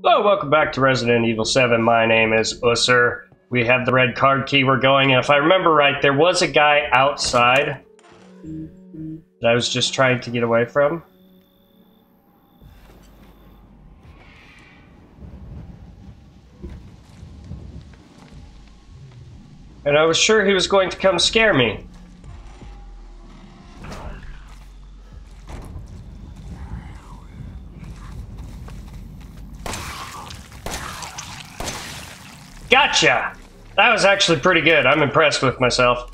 Hello, welcome back to Resident Evil 7. My name is Ussur. We have the red card key. We're going, and if I remember right, there was a guy outside that I was just trying to get away from. And I was sure he was going to come scare me. Gotcha! That was actually pretty good. I'm impressed with myself.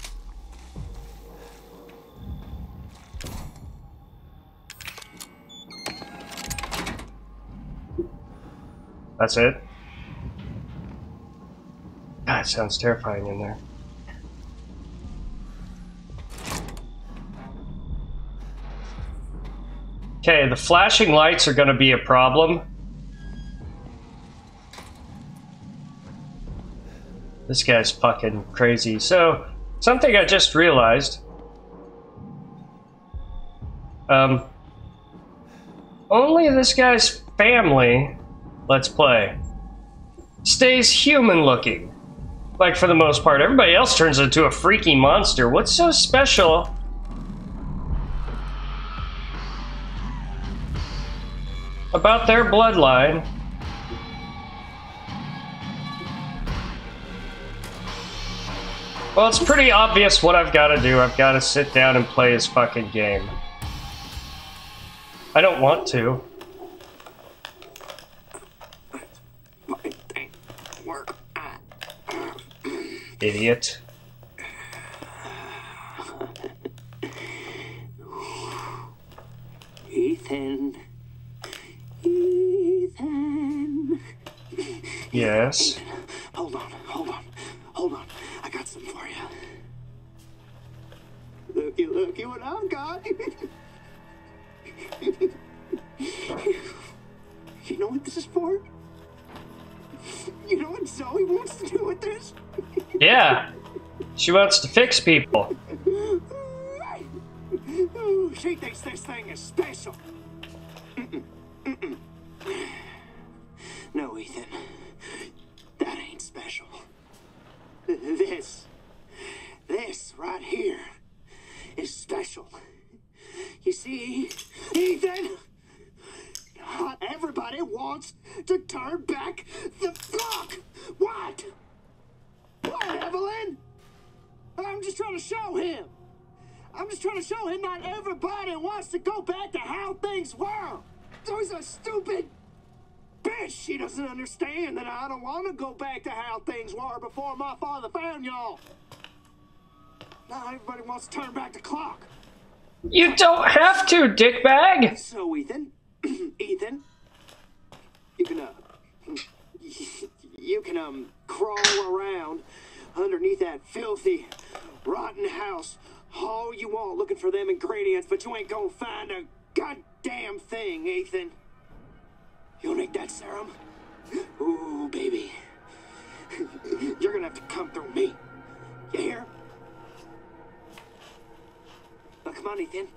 That's it? It sounds terrifying in there. Okay, the flashing lights are going to be a problem. This guy's fucking crazy. So, something I just realized. Um, only this guy's family, let's play, stays human looking. Like, for the most part. Everybody else turns into a freaky monster. What's so special about their bloodline Well, it's pretty obvious what I've got to do. I've got to sit down and play his fucking game. I don't want to. Idiot. Ethan. Ethan. Yes. Hold on, hold on, hold on. Some for you. Looky, looky what I've got. you know what this is for? You know what Zoe wants to do with this? Yeah. She wants to fix people. Ooh, she thinks this thing is special. Mm-mm, mm-mm. No, Ethan. That ain't special. This, this right here is special. You see, Ethan, not everybody wants to turn back the clock. What? What, Evelyn? I'm just trying to show him. I'm just trying to show him not everybody wants to go back to how things were. There's a stupid bitch. She doesn't understand that I don't want to go back to how things were before my father found y'all. Now everybody wants to turn back the clock. You don't have to, dickbag! So, Ethan, Ethan, you can, uh, you can, um, crawl around underneath that filthy, rotten house all you want looking for them ingredients, but you ain't gonna find a goddamn thing, Ethan. You'll need that serum? Ooh, baby. You're gonna have to come through me. You hear? Now, come on, Ethan.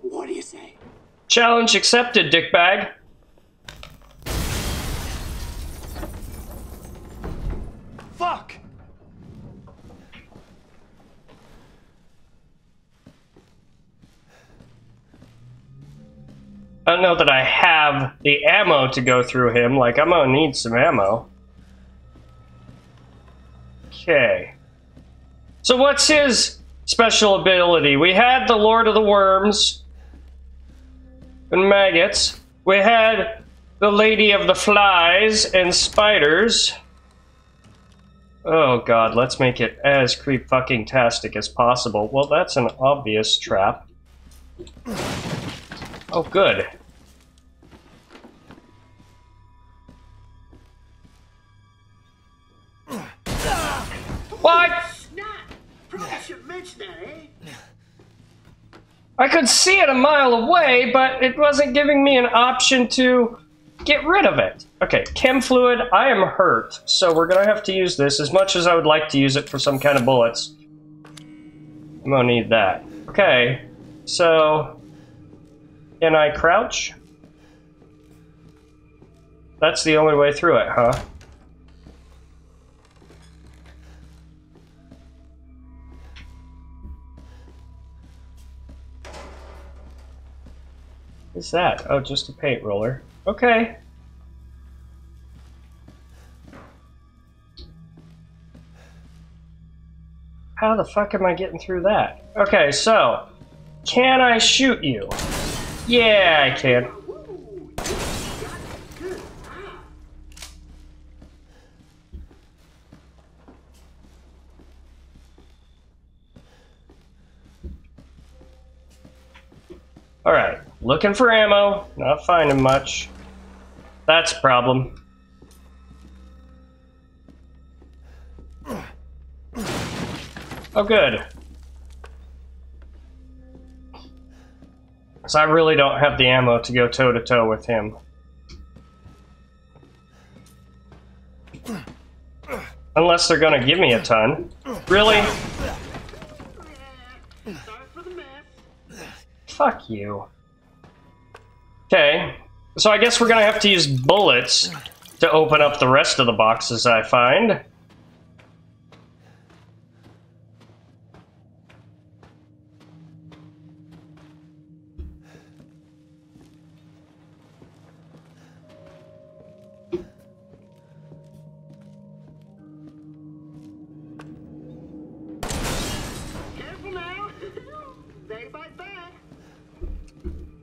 What do you say? Challenge accepted, dickbag. Fuck! I don't know that I have the ammo to go through him. Like, I'm gonna need some ammo. Okay. So what's his special ability? We had the Lord of the Worms and maggots. We had the Lady of the Flies and spiders. Oh god, let's make it as creep fucking tastic as possible. Well, that's an obvious trap. Oh, good. What? I could see it a mile away, but it wasn't giving me an option to get rid of it. Okay, chem fluid, I am hurt, so we're gonna have to use this as much as I would like to use it for some kind of bullets. I'm gonna need that. Okay, so can I crouch? that's the only way through it, huh? What's that? Oh, just a paint roller. Okay. How the fuck am I getting through that? Okay, so, can I shoot you? Yeah, I can. Alright, looking for ammo, not finding much. That's a problem. Oh, good. So I really don't have the ammo to go toe to toe with him. Unless they're gonna give me a ton. Really? Fuck you. Okay. So I guess we're gonna have to use bullets to open up the rest of the boxes I find.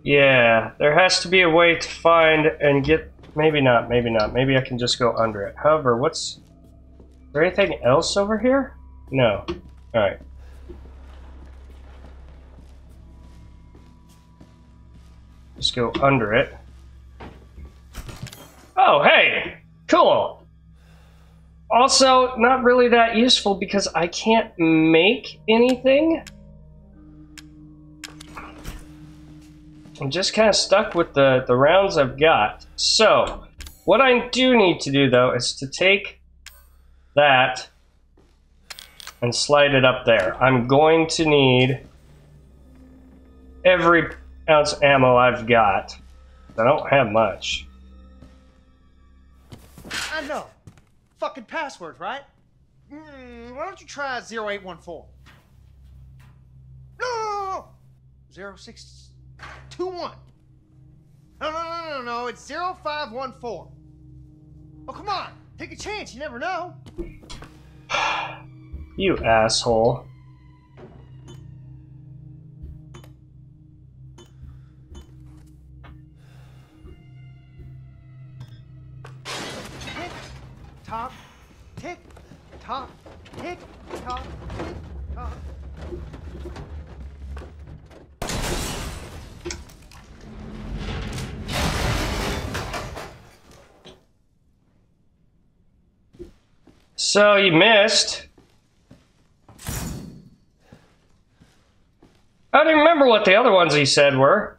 Yeah, there has to be a way to find and get. Maybe not, maybe not. Maybe I can just go under it. However, what's. Is there anything else over here? No. Alright. Just go under it. Oh, hey! Cool! Also, not really that useful because I can't make anything. I'm just kind of stuck with the, the rounds I've got. So, what I do need to do though is to take that and slide it up there. I'm going to need every ounce ammo I've got. I don't have much. I know. Fucking password, right? Mm, why don't you try 0814? No, no, no, no. 0621. No, no, no, no, no. It's 0514. Oh, come on. Take a chance. You never know. You asshole. So you missed. I don't remember what the other ones he said were.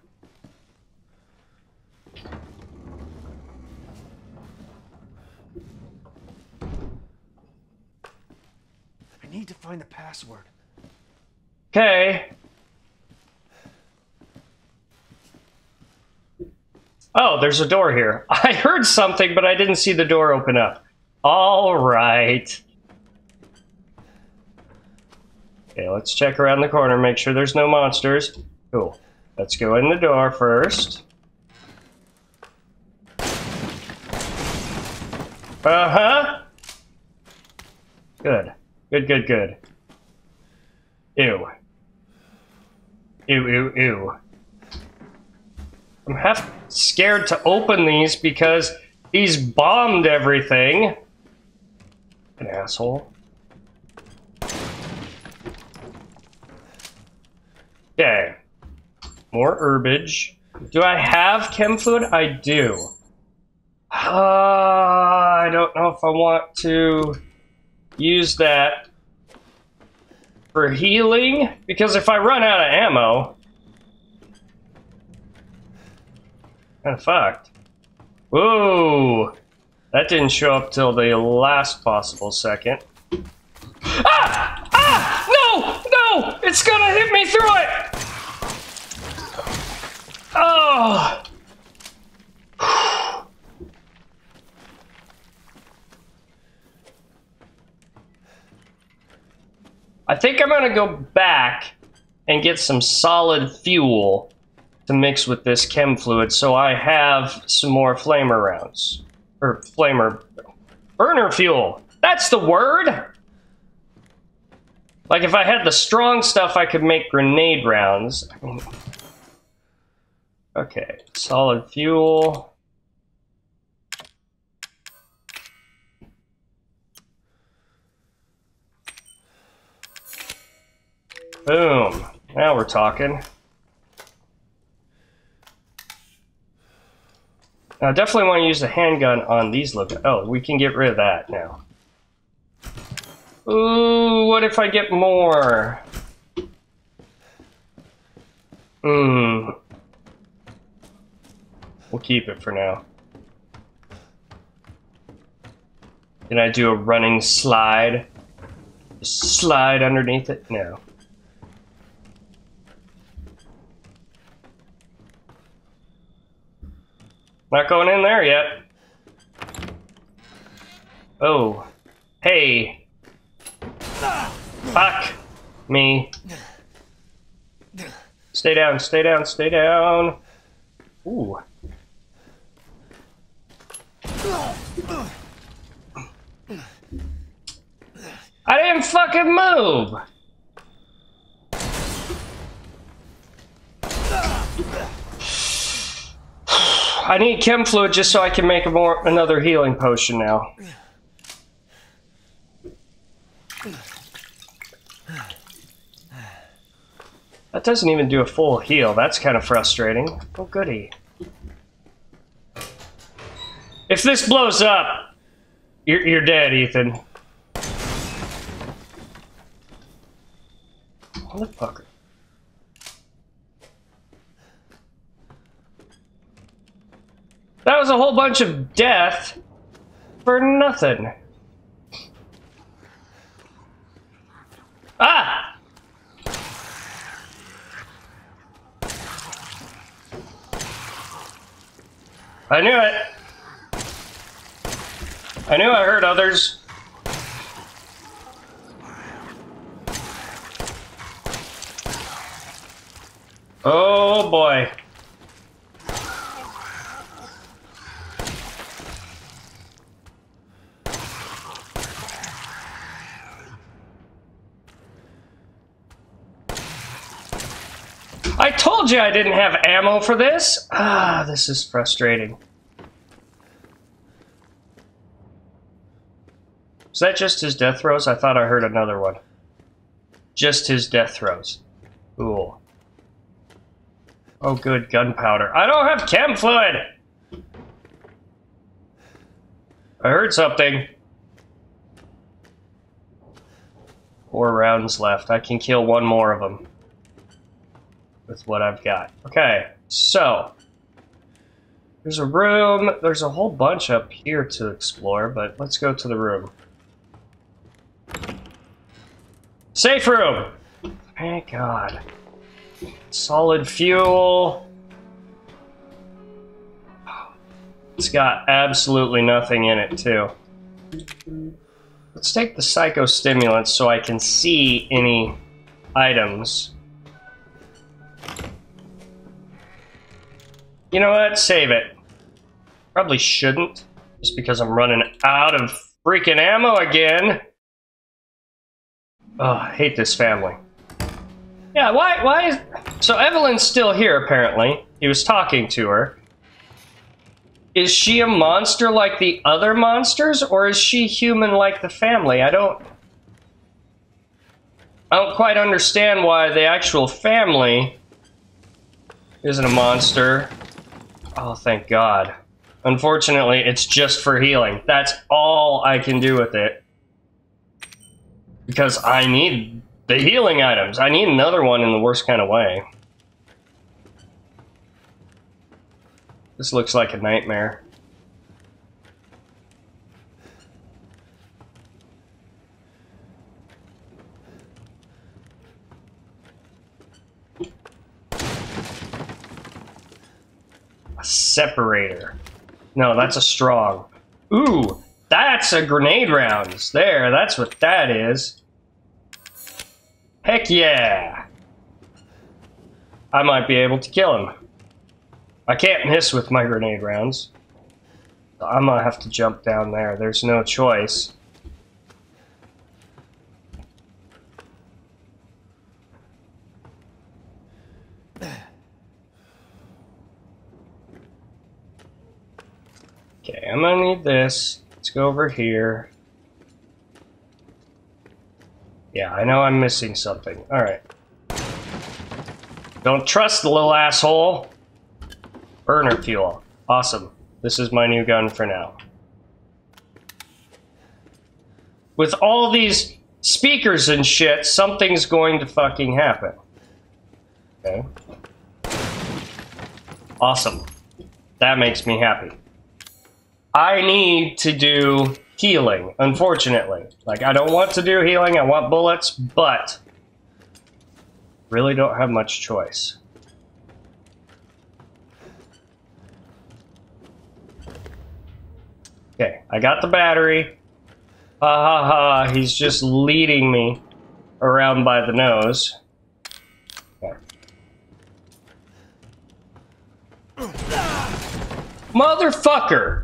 I need to find the password. Okay. Oh, there's a door here. I heard something, but I didn't see the door open up. All right. Okay, let's check around the corner, make sure there's no monsters. Cool. Let's go in the door first. Uh-huh. Good. Good, good, good. Ew. Ew, ew, ew. I'm half scared to open these because he's bombed everything. An asshole. Okay. More herbage. Do I have chem fluid? I do. Uh, I don't know if I want to use that for healing because if I run out of ammo, of fucked. Whoa, that didn't show up till the last possible second. Ah! Ah! No! No! It's gonna hit me through it! Oh! I think I'm gonna go back and get some solid fuel to mix with this chem fluid so I have some more flamer rounds. Or flamer... Burner fuel! That's the word! Like, if I had the strong stuff, I could make grenade rounds. Okay, solid fuel. Boom. Now we're talking. I definitely want to use the handgun on these look. Oh, we can get rid of that now. Ooh, what if I get more? Hmm. We'll keep it for now. Can I do a running slide? Slide underneath it? No. Not going in there yet. Oh. Hey. Fuck me. Stay down, stay down, stay down. Ooh. I didn't fucking move! I need chem fluid just so I can make a more another healing potion now. That doesn't even do a full heal. That's kind of frustrating. Oh, goody. If this blows up, you're, you're dead, Ethan. Motherfucker. Was a whole bunch of death for nothing. Ah! I knew it. I knew I heard others. Oh boy. I told you I didn't have ammo for this. Ah, this is frustrating. Is that just his death throes? I thought I heard another one. Just his death throes. Cool. Oh, good, gunpowder. I don't have chem fluid! I heard something. Four rounds left. I can kill one more of them with what I've got. Okay, so there's a room. There's a whole bunch up here to explore, but let's go to the room. Safe room! Thank God. Solid fuel. It's got absolutely nothing in it, too. Let's take the psychostimulants so I can see any items. You know what? Save it. Probably shouldn't, just because I'm running out of freaking ammo again. Oh, I hate this family. Yeah, why, why is... So Evelyn's still here, apparently. He was talking to her. Is she a monster like the other monsters, or is she human like the family? I don't... I don't quite understand why the actual family isn't a monster. Oh, thank God. Unfortunately, it's just for healing. That's all I can do with it. Because I need the healing items. I need another one in the worst kind of way. This looks like a nightmare. Separator. No, that's a strong. Ooh, that's a grenade rounds. There, that's what that is. Heck yeah! I might be able to kill him. I can't miss with my grenade rounds. I'm gonna have to jump down there. There's no choice. Okay, I'm gonna need this. Let's go over here. Yeah, I know I'm missing something. Alright. Don't trust the little asshole. Burner fuel. Awesome. This is my new gun for now. With all these speakers and shit, something's going to fucking happen. Okay. Awesome. That makes me happy. I need to do healing, unfortunately. Like, I don't want to do healing, I want bullets, but really don't have much choice. Okay, I got the battery. Ha ha ha, he's just leading me around by the nose. Motherfucker!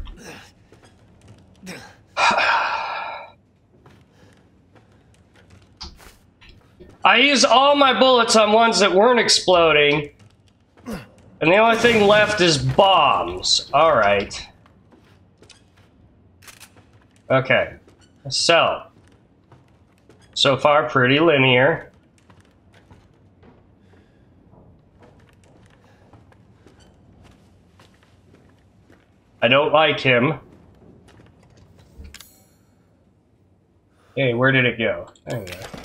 I used all my bullets on ones that weren't exploding. And the only thing left is bombs. Alright. Okay. So. So far, pretty linear. I don't like him. Hey, where did it go? There you go.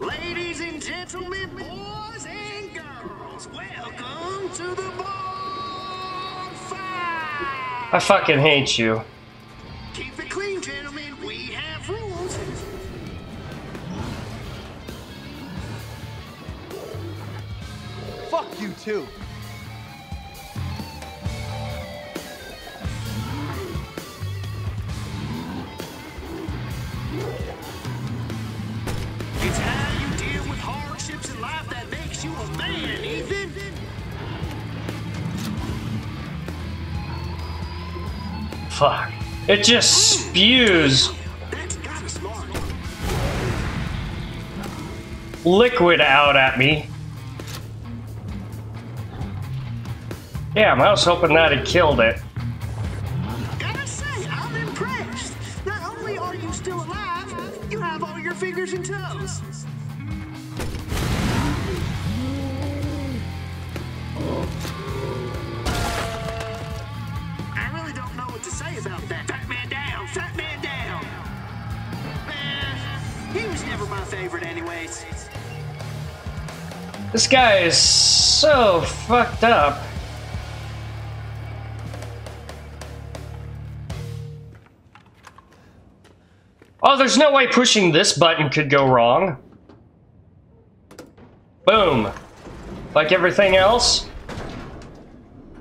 Ladies and gentlemen, boys and girls, welcome to the bonfire! I fucking hate you. Keep it clean, gentlemen. We have rules. Fuck you too. Fuck. It just spews liquid out at me. Damn, I was hoping that had killed it. Gotta say, I'm impressed. Not only are you still alive, you have all your fingers and toes. About that. Fat man down, fat man down. Eh, he was never my favorite, anyways. This guy is so fucked up. Oh, there's no way pushing this button could go wrong. Boom. Like everything else?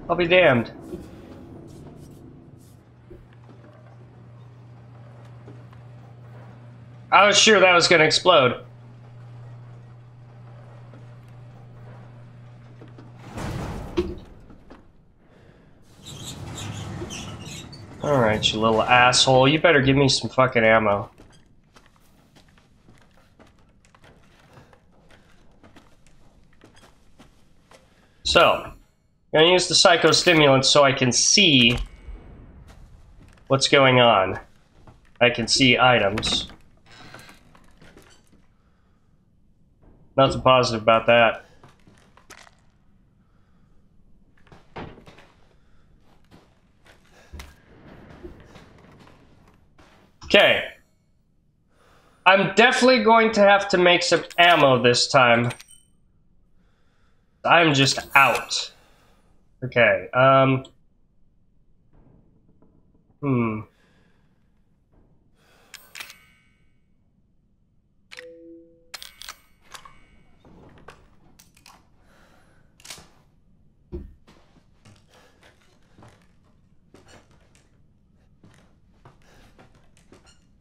I'll be damned. I was sure that was gonna explode. Alright, you little asshole. You better give me some fucking ammo. So, I'm gonna use the psychostimulant so I can see what's going on. I can see items. Nothing positive about that. Okay. I'm definitely going to have to make some ammo this time. I'm just out. Okay, um... Hmm.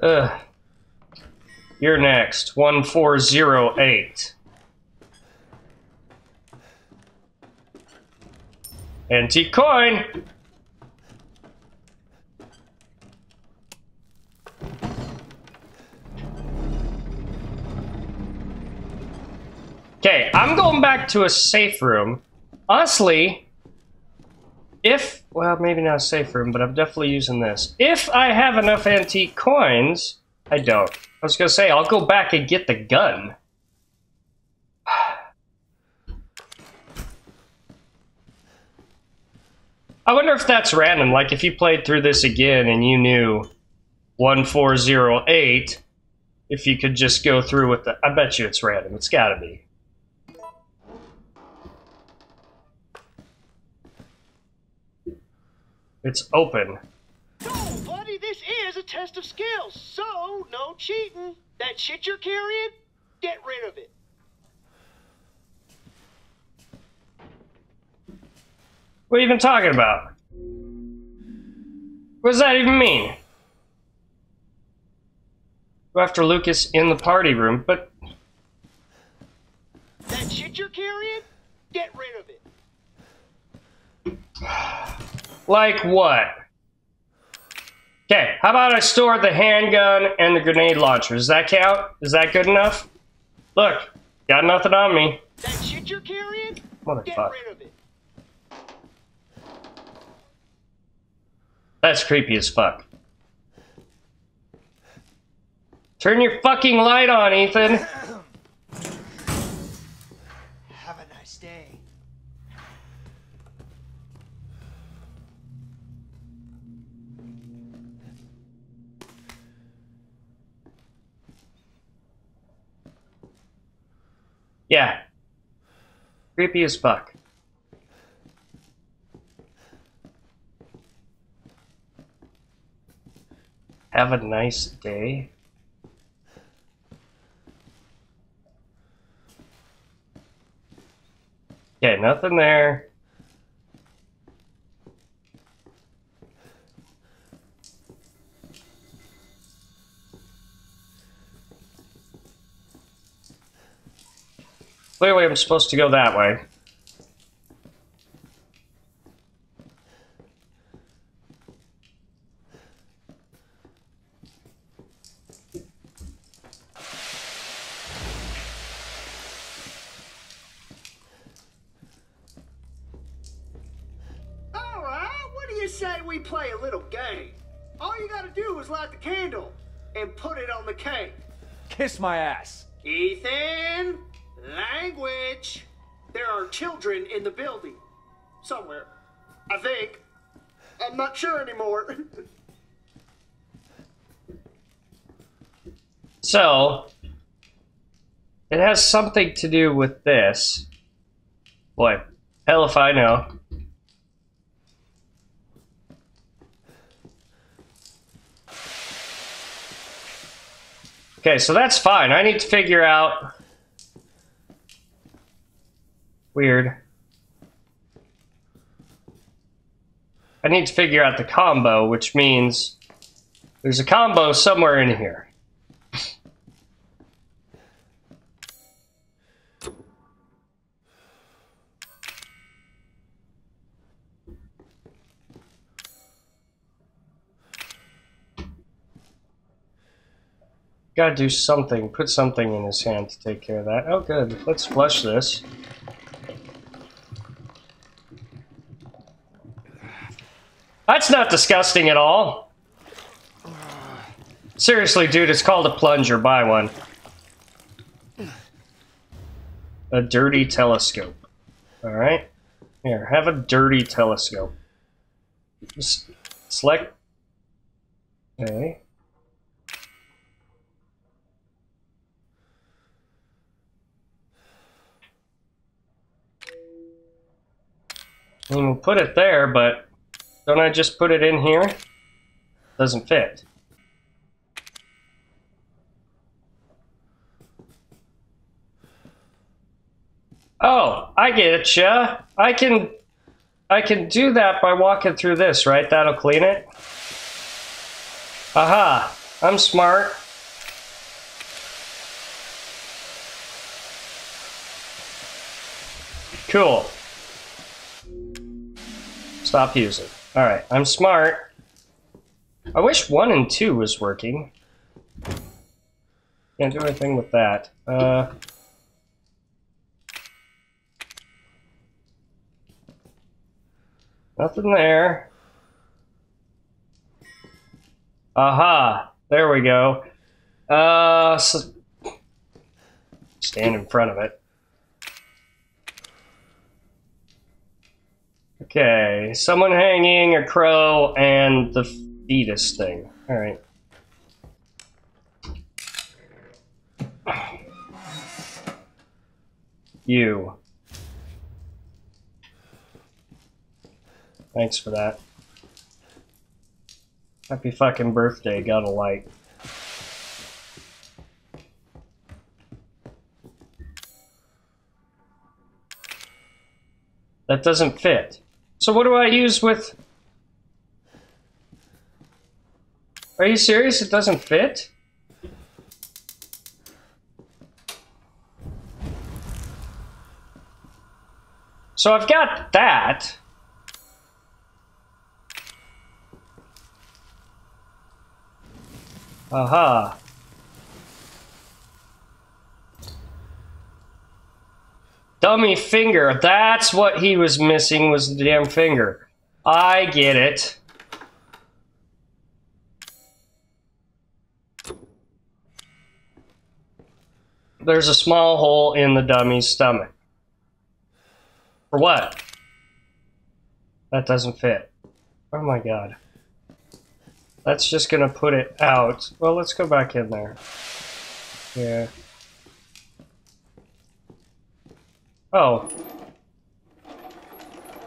Ugh. You're next. 1408. Antique coin! Okay, I'm going back to a safe room. Honestly, if, well, maybe not a safe room, but I'm definitely using this. If I have enough antique coins, I don't. I was gonna say, I'll go back and get the gun. I wonder if that's random. Like, if you played through this again and you knew 1408, if you could just go through with the. I bet you it's random. It's gotta be. It's open. No, buddy, this is a test of skills, so no cheating. That shit you're carrying, get rid of it. What are you even talking about? What does that even mean? Go after Lucas in the party room, but That shit you're carrying, get rid of it. Like what? Okay, how about I store the handgun and the grenade launcher? Does that count? Is that good enough? Look, got nothing on me. That shit you're carrying, get Motherfucker. rid of it. That's creepy as fuck. Turn your fucking light on, Ethan. Creepy as fuck. Have a nice day. Okay, nothing there. Clearly, I'm supposed to go that way. All right, what do you say we play a little game? All you gotta do is light the candle and put it on the cake. Kiss my ass. Ethan, the building. Somewhere. I think. I'm not sure anymore. So, it has something to do with this. Boy, hell if I know. Okay, so that's fine. I need to figure out. Weird. I need to figure out the combo, which means there's a combo somewhere in here. Gotta do something. Put something in his hand to take care of that. Oh, good. Let's flush this. That's not disgusting at all. Seriously, dude, it's called a plunger. Buy one. A dirty telescope. Alright. Here, have a dirty telescope. Just select. Okay. Mean, we'll put it there, but don't I just put it in here? Doesn't fit. Oh, I get. I can, I can do that by walking through this, right? That'll clean it. Aha! I'm smart. Cool. Stop using. Alright, I'm smart. I wish 1 and 2 was working. Can't do anything with that. Uh... Nothing there. Aha! There we go. Uh, so stand in front of it. Okay, someone hanging, a crow, and the fetus thing. Alright. You. Thanks for that. Happy fucking birthday, got a light. That doesn't fit. So what do I use with... Are you serious? It doesn't fit? So I've got that. Aha. Dummy finger. That's what he was missing was the damn finger. I get it. There's a small hole in the dummy's stomach. For what? That doesn't fit. Oh my god. That's just gonna put it out. Well, let's go back in there. Yeah. Oh.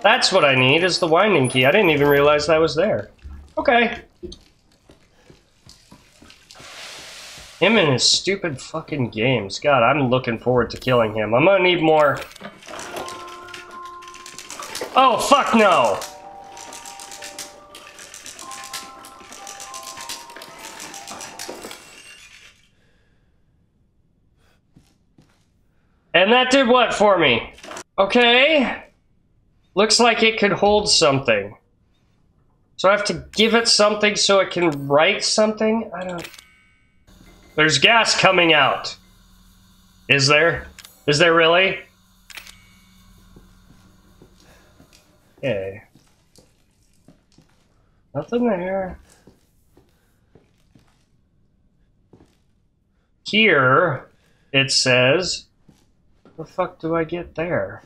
That's what I need, is the winding key. I didn't even realize that was there. Okay. Him and his stupid fucking games. God, I'm looking forward to killing him. I'm gonna need more... Oh, fuck no! And that did what for me? Okay. Looks like it could hold something. So I have to give it something so it can write something? I don't... There's gas coming out. Is there? Is there really? Okay. Nothing there. Here, it says the fuck do I get there?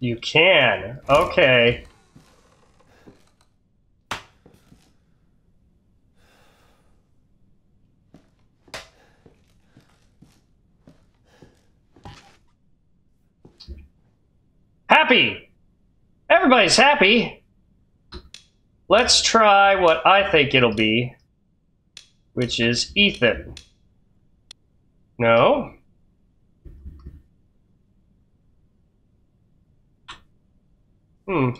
You can. Okay. Happy! Everybody's happy. Let's try what I think it'll be, which is Ethan. No? Hmm.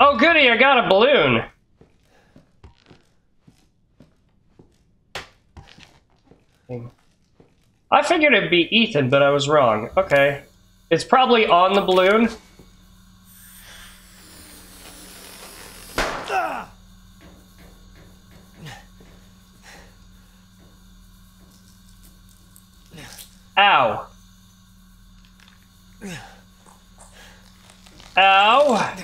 Oh goody, I got a balloon! I figured it'd be Ethan, but I was wrong. Okay. It's probably on the balloon. Ow. Ow.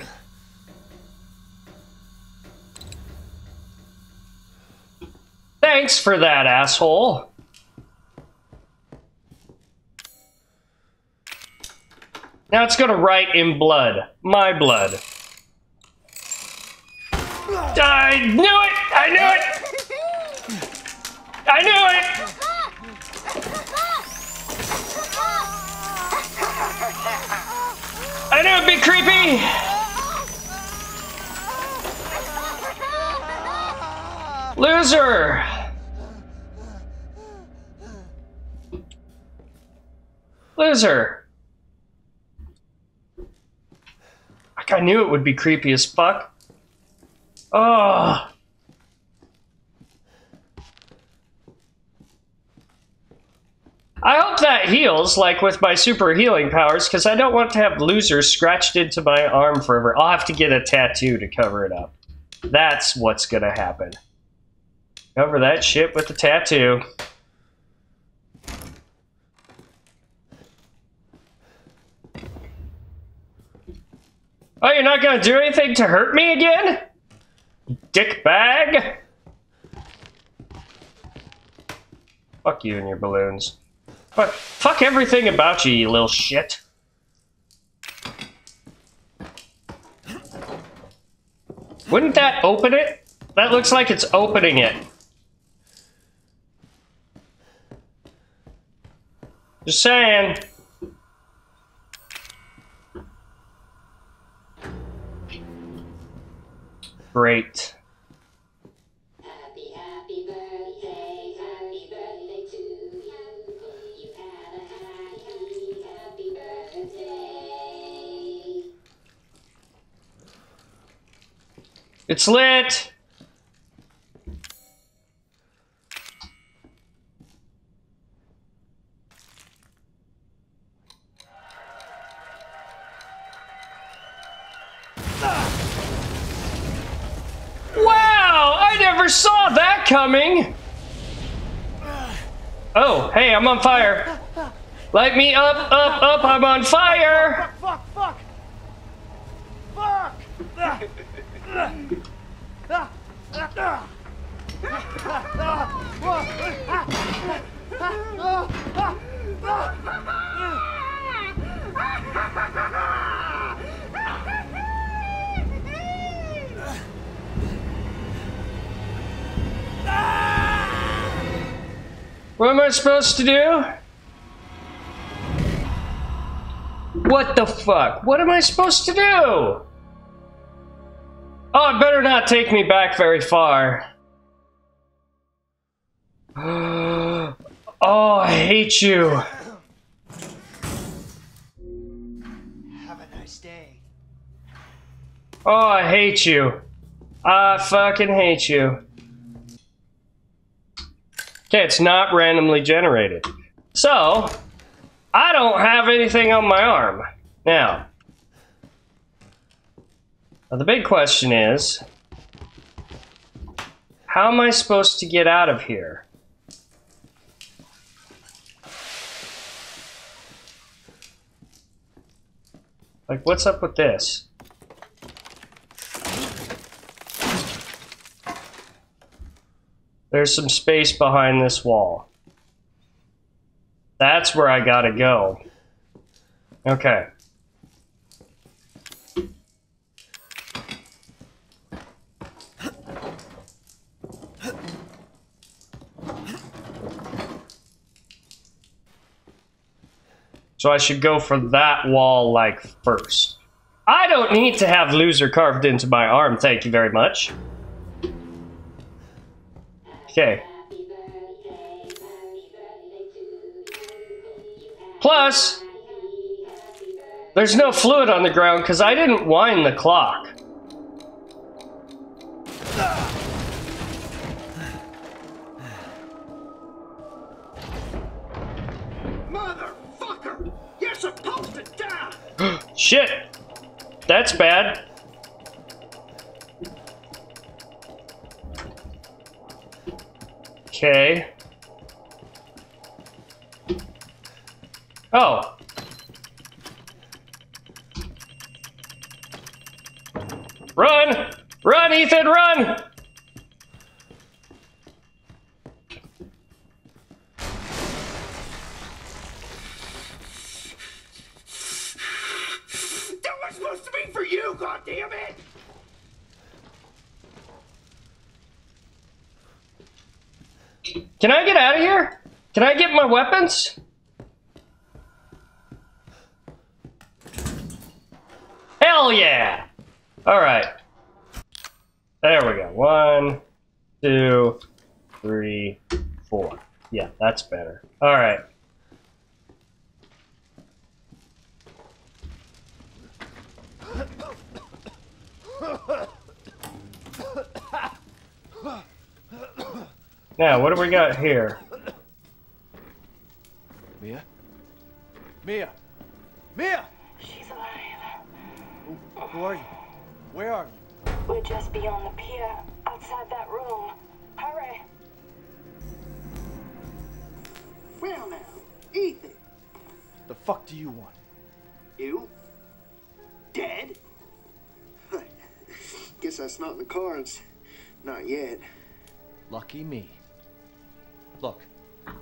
Thanks for that, asshole. Now it's gonna write in blood. My blood. I knew it! I knew it! I knew it! I knew it'd be creepy! Loser! Loser! Like I knew it would be creepy as fuck. Oh. I hope that heals, like with my super healing powers, because I don't want to have losers scratched into my arm forever. I'll have to get a tattoo to cover it up. That's what's gonna happen. Cover that shit with a tattoo. Oh, you're not gonna do anything to hurt me again? Dick bag? Fuck you and your balloons. But fuck everything about you, you little shit. Wouldn't that open it? That looks like it's opening it. Just saying. Great. Happy, happy birthday, happy birthday to you. You have a happy, happy birthday. It's lit. I never saw that coming. Oh, hey, I'm on fire. Light me up, up, up, I'm on fire. Fuck, fuck! Fuck! Ah. What am I supposed to do? What the fuck? What am I supposed to do? Oh, it better not take me back very far. oh, I hate you. Have a nice day. Oh, I hate you. I fucking hate you. Okay, it's not randomly generated. So, I don't have anything on my arm. Now, now the big question is, how am I supposed to get out of here? Like, what's up with this? There's some space behind this wall. That's where I gotta go. Okay. So I should go for that wall like first. I don't need to have loser carved into my arm, thank you very much. Okay. Happy birthday, happy birthday to you. You have Plus, a happy, happy birthday. there's no fluid on the ground because I didn't wind the clock. Motherfucker! You're supposed to die! Shit! That's bad. Okay. Oh. Run! Run, Ethan, run! That was supposed to be for you, goddammit! Can I get out of here? Can I get my weapons? Hell yeah! Alright. There we go. One, two, three, four. Yeah, that's better. Alright. Now, what do we got here? Mia? Mia! Mia! She's alive. Who are you? Where are you? We're just beyond the pier, outside that room. Hurry. Well now, Ethan, The fuck do you want? you dead? Guess that's not in the cards. Not yet. Lucky me. Look,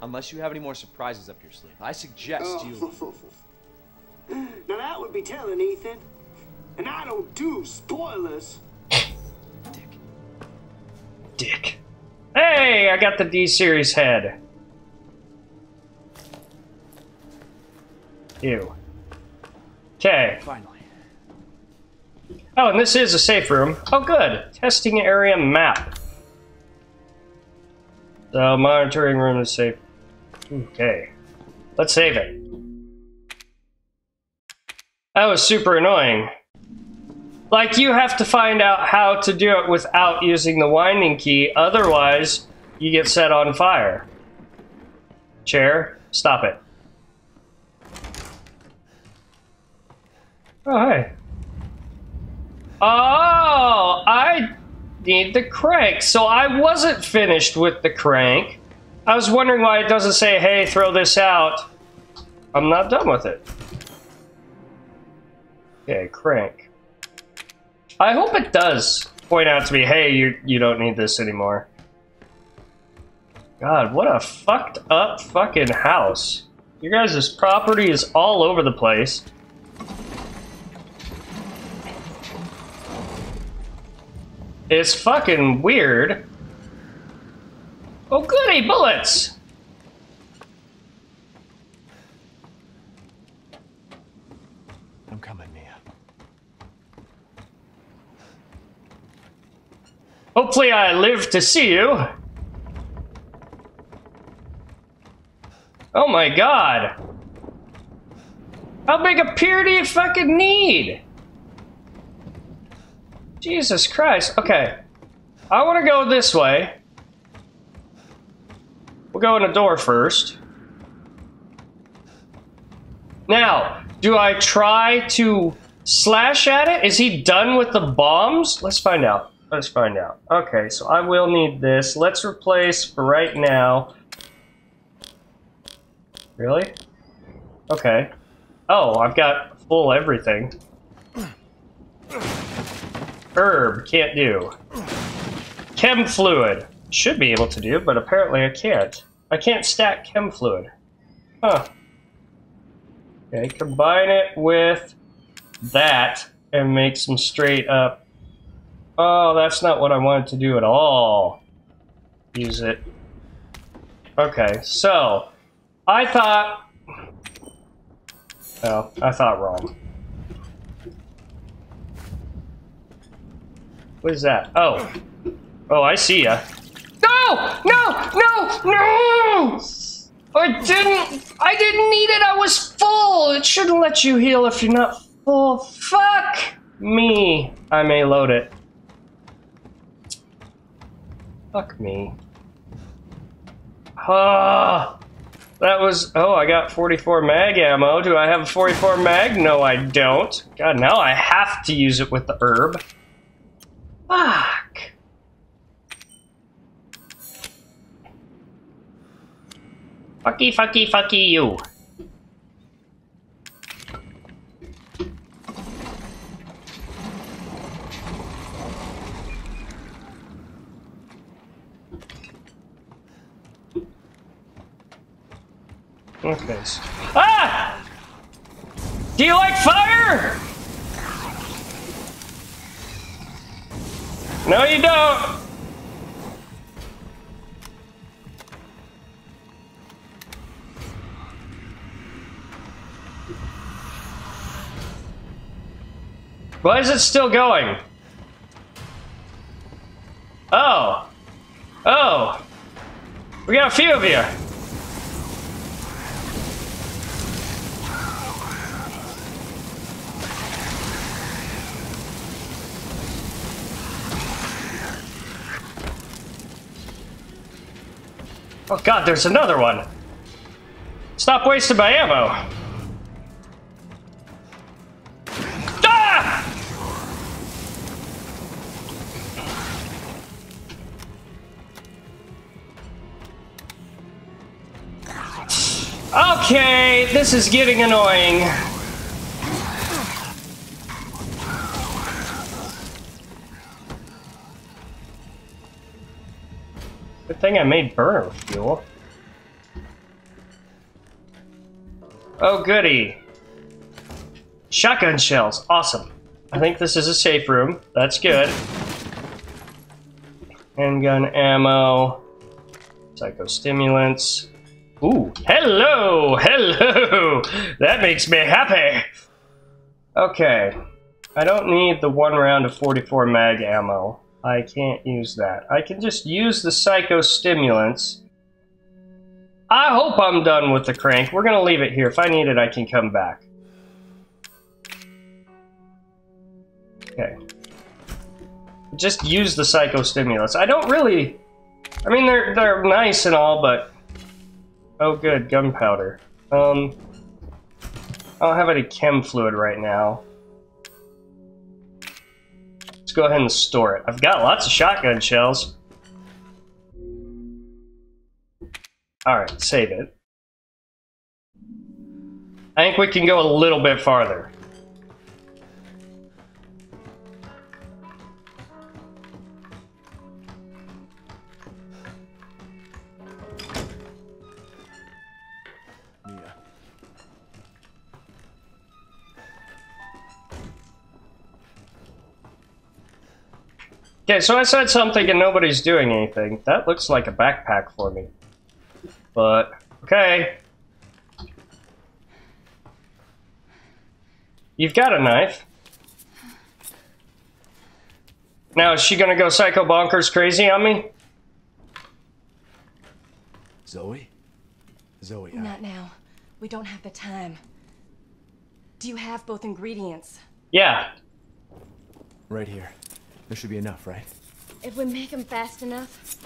unless you have any more surprises up your sleeve, I suggest you. Oh. now that would be telling, Ethan. And I don't do spoilers. Dick. Hey, I got the D series head. Ew. Okay. Finally. Oh, and this is a safe room. Oh, good. Testing area map. So, monitoring room is safe. Okay. Let's save it. That was super annoying. Like, you have to find out how to do it without using the winding key, otherwise, you get set on fire. Chair, stop it. Oh, hey. Oh, I need the crank. So I wasn't finished with the crank. I was wondering why it doesn't say, hey, throw this out. I'm not done with it. Okay, crank. I hope it does point out to me, hey, you, you don't need this anymore. God, what a fucked up fucking house. You guys' property is all over the place. It's fucking weird. Oh, goody, bullets! I'm coming, Mia. Hopefully I live to see you. Oh my god. How big a pier do you fucking need? Jesus Christ. Okay. I want to go this way. We'll go in the door first. Now, do I try to slash at it? Is he done with the bombs? Let's find out. Let's find out. Okay, so I will need this. Let's replace for right now. Really? Okay. Oh, I've got full everything. Herb, can't do. Chem fluid. Should be able to do, but apparently I can't. I can't stack chem fluid. Huh. Okay, combine it with that and make some straight up. Oh, that's not what I wanted to do at all. Use it. Okay, so I thought. Oh, I thought wrong. What is that? Oh. Oh, I see ya. No! No! No! No! I didn't. I didn't need it. I was full. It shouldn't let you heal if you're not full. Fuck me. I may load it. Fuck me. Ah. That was. Oh, I got 44 mag ammo. Do I have a 44 mag? No, I don't. God, now I have to use it with the herb. Fuck. Fucky, fucky, fucky you. Okay. Ah! Do you like fire? No, you don't. Why is it still going? Oh. Oh. We got a few of you. Oh god, there's another one. Stop wasting my ammo. Ah! Okay, this is getting annoying. Good thing I made burner fuel. Oh, goody. Shotgun shells. Awesome. I think this is a safe room. That's good. Handgun ammo. Psychostimulants. Ooh, hello! Hello! That makes me happy! Okay. I don't need the one round of 44 mag ammo. I can't use that. I can just use the psychostimulants. I hope I'm done with the crank. We're gonna leave it here. If I need it, I can come back. Okay. Just use the psycho psychostimulants. I don't really... I mean, they're, they're nice and all, but... Oh, good. Gunpowder. Um... I don't have any chem fluid right now. Let's go ahead and store it. I've got lots of shotgun shells. Alright, save it. I think we can go a little bit farther. Okay, so I said something and nobody's doing anything. That looks like a backpack for me. But, okay. You've got a knife. Now, is she gonna go psycho bonkers crazy on me? Zoe? Zoe, I... Not now. We don't have the time. Do you have both ingredients? Yeah. Right here. There should be enough, right? If we make them fast enough.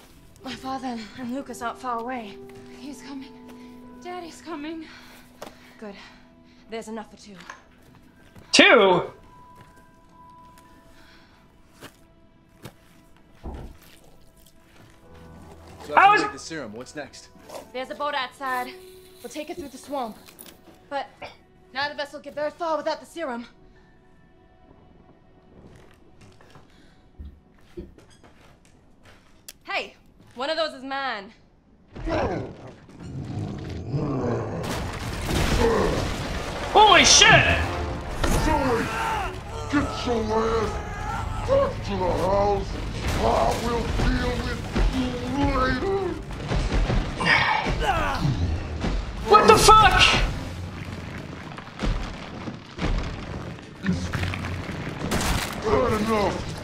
My father and Lucas aren't far away. He's coming. Daddy's coming. Good. There's enough for two. Two? So How after is- make the serum, what's next? There's a boat outside. We'll take it through the swamp. But neither of us will get very far without the serum. Hey, one of those is mine. Holy shit! Zoe, get your ass back to the house. I will deal with you later. What the fuck? Bad enough.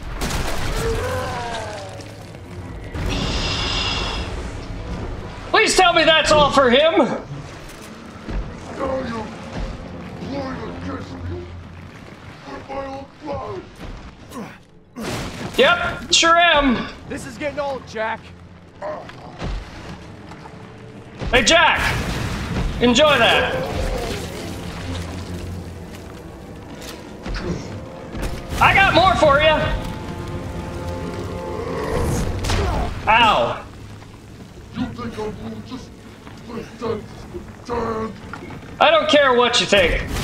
That's all for him! Now you're going against me with my own blood. Yep, sure am. This is getting old, Jack. Hey, Jack! Enjoy that. I got more for you! Ow. You think I will just let that stand? I don't care what you think.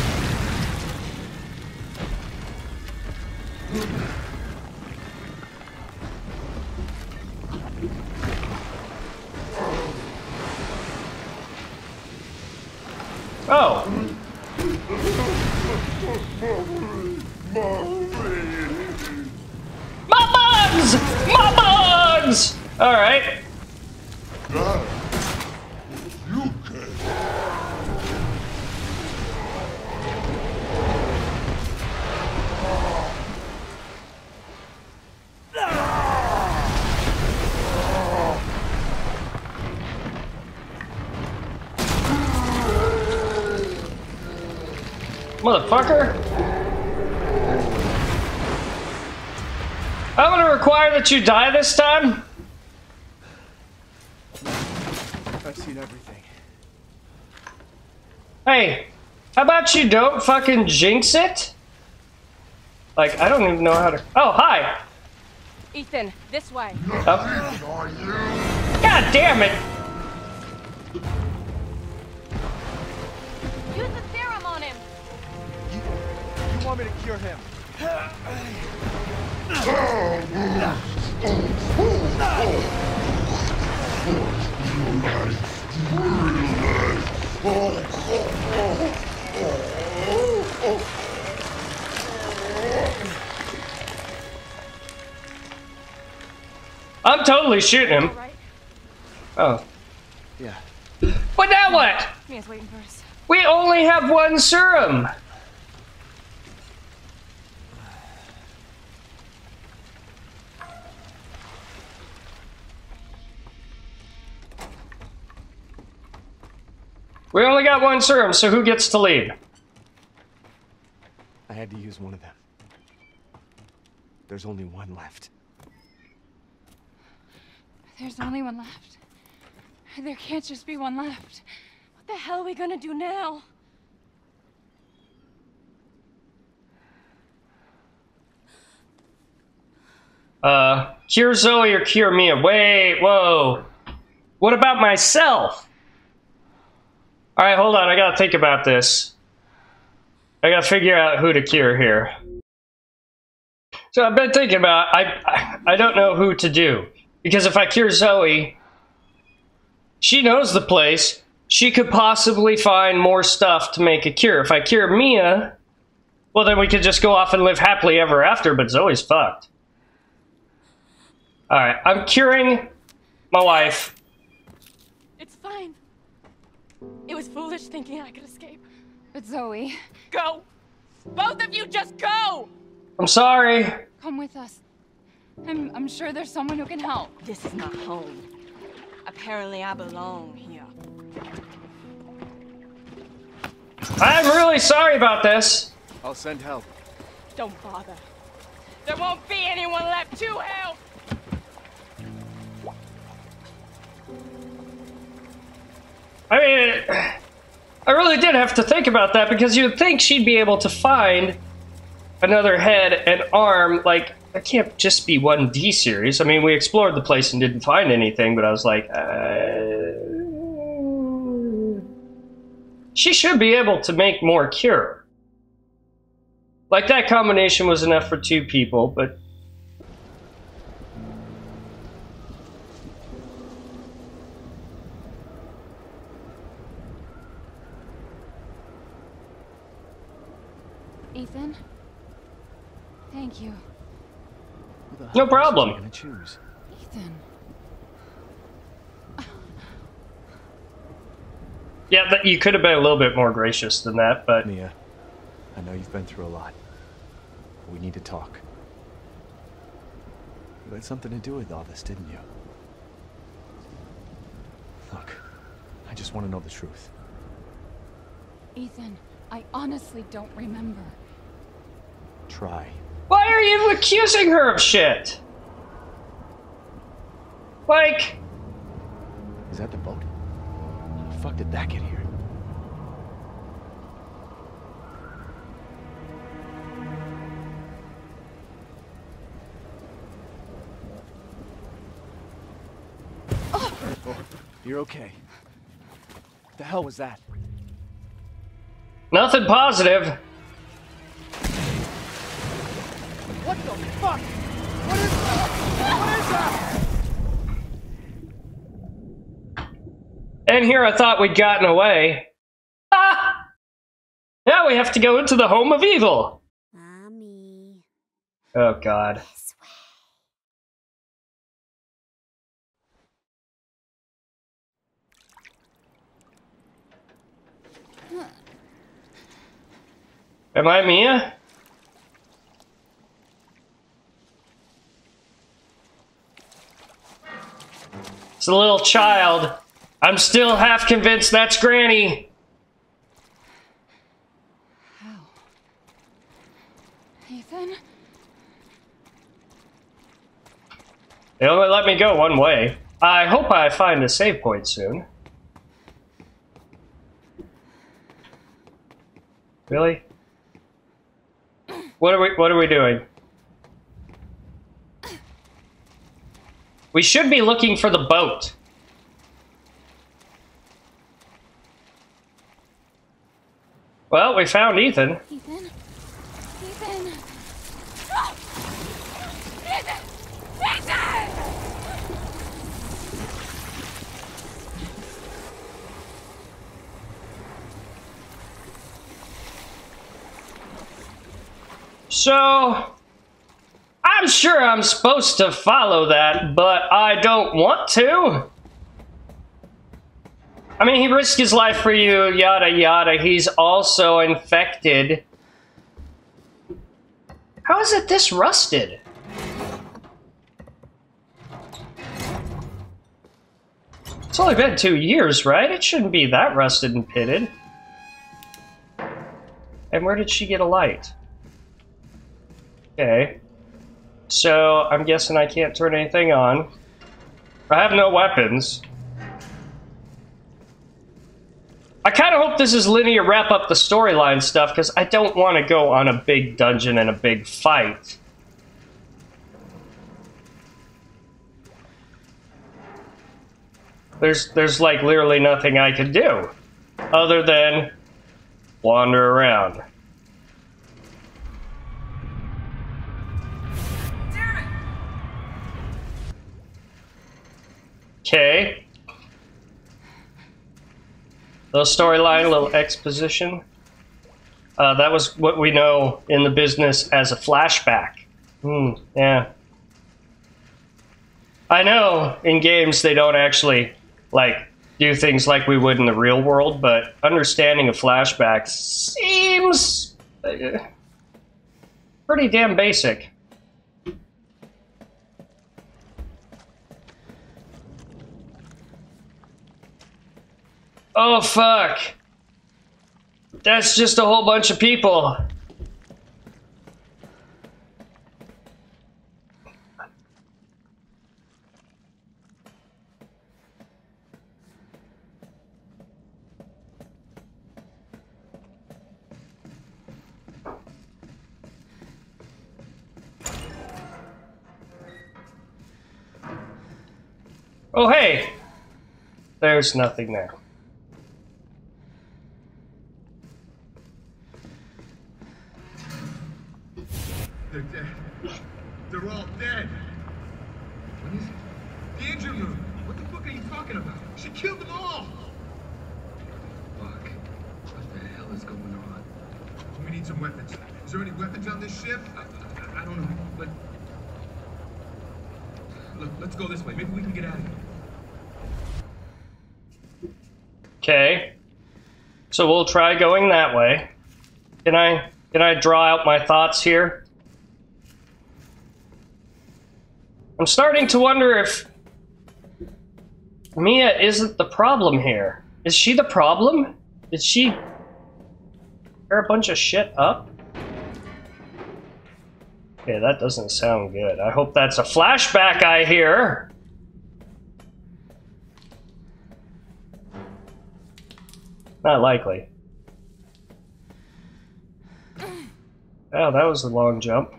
motherfucker. I'm gonna require that you die this time. I've seen everything. Hey, how about you don't fucking jinx it? Like, I don't even know how to... Oh, hi! Ethan, this way. Oh. God damn it! I'm shooting him. Right? Oh. Yeah. But now what? Mia's waiting for us. We only have one serum. We only got one serum, so who gets to lead? I had to use one of them. There's only one left. There's only one left. There can't just be one left. What the hell are we gonna do now? Uh, cure Zoe or cure Mia? Wait, whoa. What about myself? Alright, hold on, I gotta think about this. I gotta figure out who to cure here. So I've been thinking about I I don't know who to do. Because if I cure Zoe, she knows the place. She could possibly find more stuff to make a cure. If I cure Mia, well then we could just go off and live happily ever after, but Zoe's fucked. Alright, I'm curing my wife. It's fine. It was foolish thinking I could escape. But Zoe, Go! Both of you just go! I'm sorry. come with us. I'm, I'm sure there's someone who can help. This is my home. Apparently I belong here. I'm really sorry about this. I'll send help. Don't bother. There won't be anyone left to help! I mean, I really did have to think about that because you'd think she'd be able to find another head and arm. Like, it can't just be one D series. I mean, we explored the place and didn't find anything, but I was like, uh... she should be able to make more cure. Like, that combination was enough for two people, but Ethan? Thank you. Who the No problem. am I gonna choose? Ethan. yeah, that, you could have been a little bit more gracious than that, but Mia, I know you've been through a lot. We need to talk. You had something to do with all this, didn't you? Look, I just want to know the truth. Ethan, I honestly don't remember. Try. Why are you accusing her of shit? Like, Is that the boat? How the fuck did that get here? Oh, you're okay. What the hell was that? nothing positive. What the fuck? What is that? What is that? And here I thought we'd gotten away. Ah! Now we have to go into the home of evil. Mommy. Oh god. This way. Am I Mia? A little child. I'm still half convinced that's Granny. Ethan? They only let me go one way. I hope I find a save point soon. Really? What are we what are we doing? We should be looking for the boat. Well, we found Ethan. Ethan? Ethan! Ethan! Ethan! So, I'm sure I'm supposed to follow that, but I don't want to. I mean, he risked his life for you, yada yada. He's also infected. How is it this rusted? It's only been two years, right? It shouldn't be that rusted and pitted. And where did she get a light? Okay. So, I'm guessing I can't turn anything on. I have no weapons. I kind of hope this is linear wrap up the storyline stuff, because I don't want to go on a big dungeon and a big fight. There's, there's like literally nothing I could do other than wander around. Okay. Little storyline, a little exposition. Uh, that was what we know in the business as a flashback. Hmm, yeah. I know in games they don't actually, like, do things like we would in the real world, but understanding a flashback seems uh, pretty damn basic. Oh, fuck. That's just a whole bunch of people. Oh, hey! There's nothing there. They're dead. They're all dead. What is it? The engine room. What the fuck are you talking about? She killed them all. Fuck. What the hell is going on? We need some weapons. Is there any weapons on this ship? I, I, I don't know, but... Look, let's go this way. Maybe we can get out of here. Okay. So we'll try going that way. Can I can I draw out my thoughts here? I'm starting to wonder if Mia isn't the problem here. Is she the problem? Did she tear a bunch of shit up? Okay, that doesn't sound good. I hope that's a flashback I hear. Not likely. Oh, that was a long jump.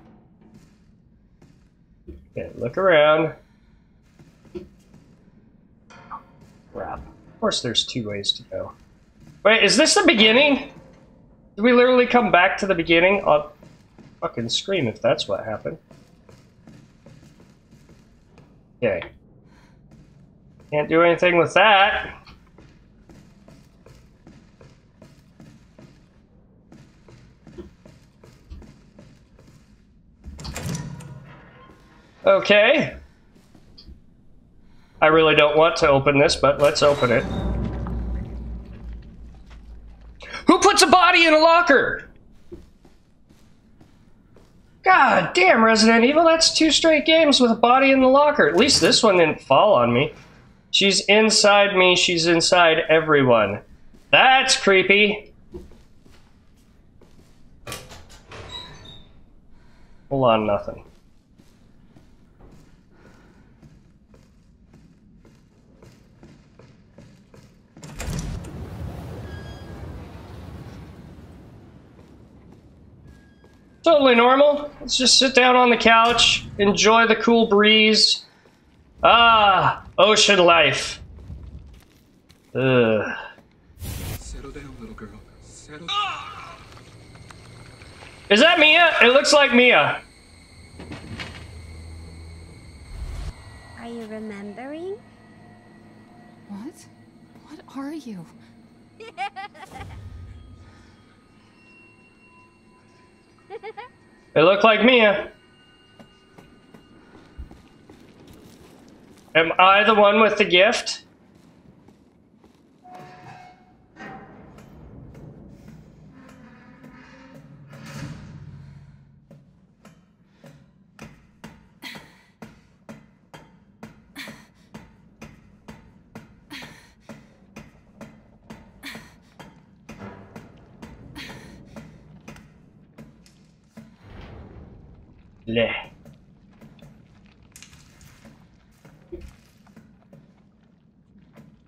Okay, look around. Crap. Of course there's two ways to go. Wait, is this the beginning? Did we literally come back to the beginning? I'll fucking scream if that's what happened. Okay. Can't do anything with that. Okay. I really don't want to open this, but let's open it. Who puts a body in a locker? God damn, Resident Evil, that's two straight games with a body in the locker. At least this one didn't fall on me. She's inside me, she's inside everyone. That's creepy. Hold on, nothing. Totally normal. Let's just sit down on the couch, enjoy the cool breeze. Ah, ocean life. Ugh. Settle down, little girl. Settle Is that Mia? It looks like Mia. Are you remembering? What? What are you? It looked like Mia. Am I the one with the gift? Leh.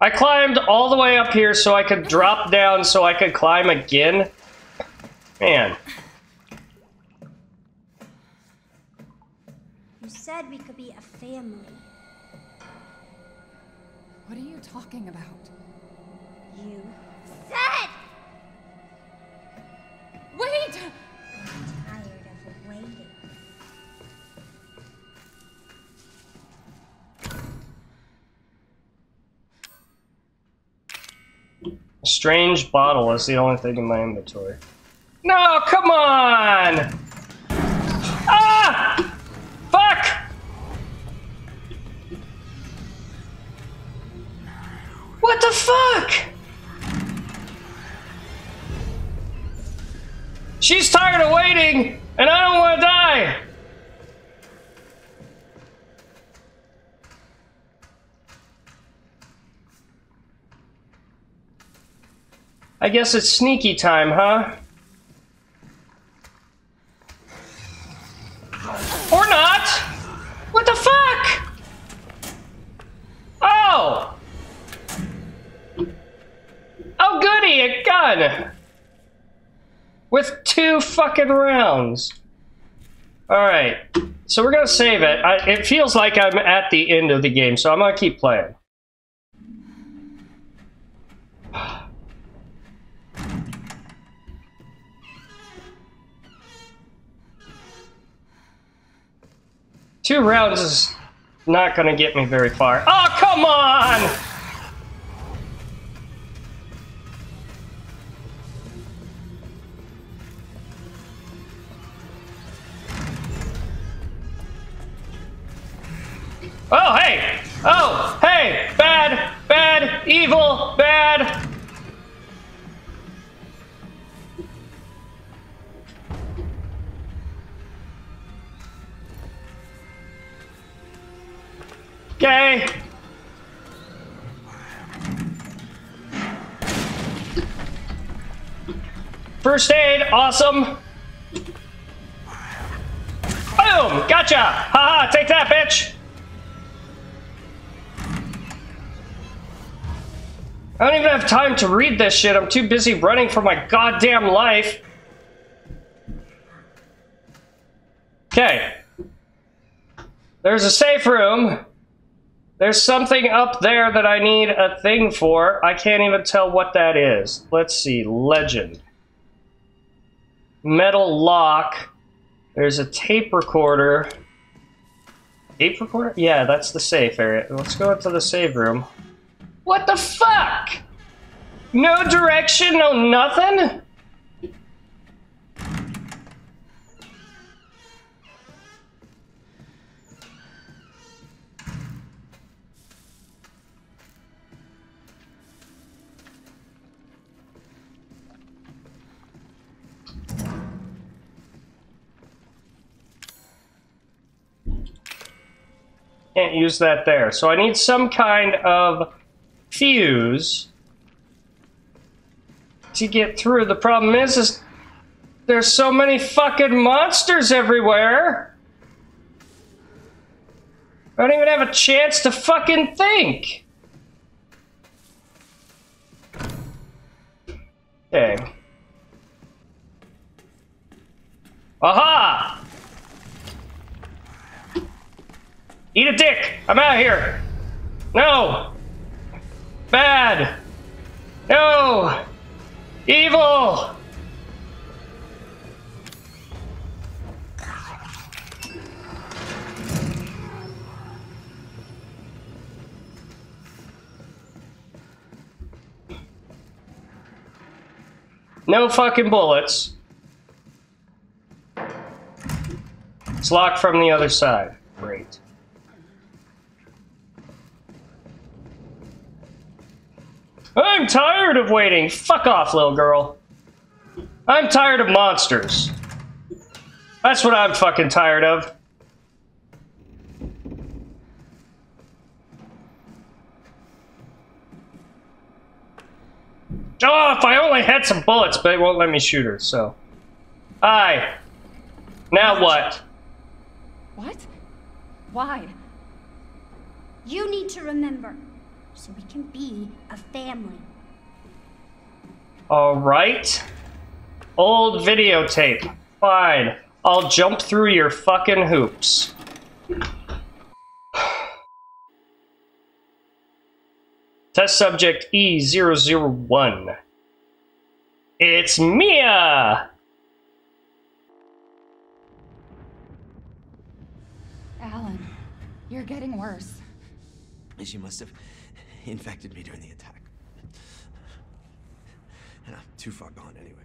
I climbed all the way up here so I could drop down so I could climb again. Man, You said we could be a family. What are you talking about? You said! Wait! Strange bottle is the only thing in my inventory. No, come on! Ah! Fuck! What the fuck? She's tired of waiting, and I don't want to die. I guess it's sneaky time, huh? Or not! What the fuck? Oh! Oh goody, a gun! With two fucking rounds. Alright, so we're gonna save it. I, it feels like I'm at the end of the game, so I'm gonna keep playing. Two rounds is not gonna get me very far. Oh, come on! Oh, hey! Oh, hey! Bad, bad, evil, bad! Okay. First aid, awesome. Boom! Gotcha! Haha, take that, bitch! I don't even have time to read this shit. I'm too busy running for my goddamn life. Okay. There's a safe room. There's something up there that I need a thing for. I can't even tell what that is. Let's see. Legend. Metal lock. There's a tape recorder. Tape recorder? Yeah, that's the safe area. Let's go into the save room. What the fuck? No direction, no nothing? Can't use that there. So I need some kind of fuse to get through. The problem is, is there's so many fucking monsters everywhere. I don't even have a chance to fucking think. Okay. Aha! Eat a dick! I'm out here! No! Bad! No! Evil! No fucking bullets. It's locked from the other side. Great. I'm tired of waiting. Fuck off, little girl. I'm tired of monsters. That's what I'm fucking tired of. Oh, if I only had some bullets, but it won't let me shoot her, so. Aye. Now what? What? Why? You need to remember, so we can be a family. Alright. Old videotape. Fine. I'll jump through your fucking hoops. Test subject E001. It's Mia! Alan, you're getting worse. She must have infected me during the attack. And I'm too far gone anyway.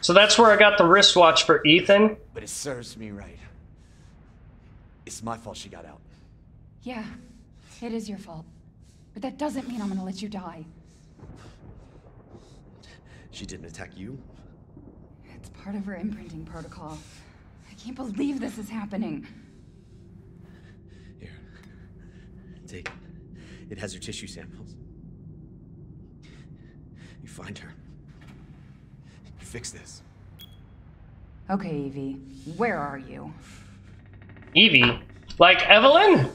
So that's where I got the wristwatch for Ethan. But it serves me right. It's my fault she got out. Yeah, it is your fault. But that doesn't mean I'm gonna let you die. She didn't attack you? It's part of her imprinting protocol. I can't believe this is happening. Here. Take it. It has her tissue samples. You find her. You fix this. Okay, Evie, where are you? Evie? Like Evelyn?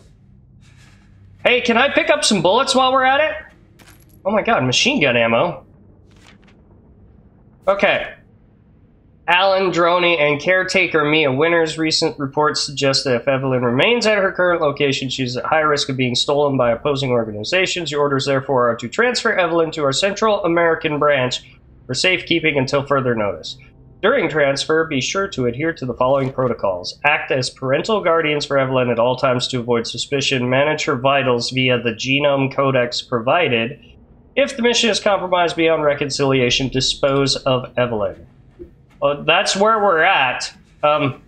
Hey, can I pick up some bullets while we're at it? Oh my god, machine gun ammo. Okay. Alan, Droney, and caretaker Mia Winters' recent reports suggest that if Evelyn remains at her current location, she's at high risk of being stolen by opposing organizations. Your orders, therefore, are to transfer Evelyn to our Central American branch for safekeeping until further notice. During transfer, be sure to adhere to the following protocols. Act as parental guardians for Evelyn at all times to avoid suspicion. Manage her vitals via the genome codex provided. If the mission is compromised beyond reconciliation, dispose of Evelyn. Well, that's where we're at. Um,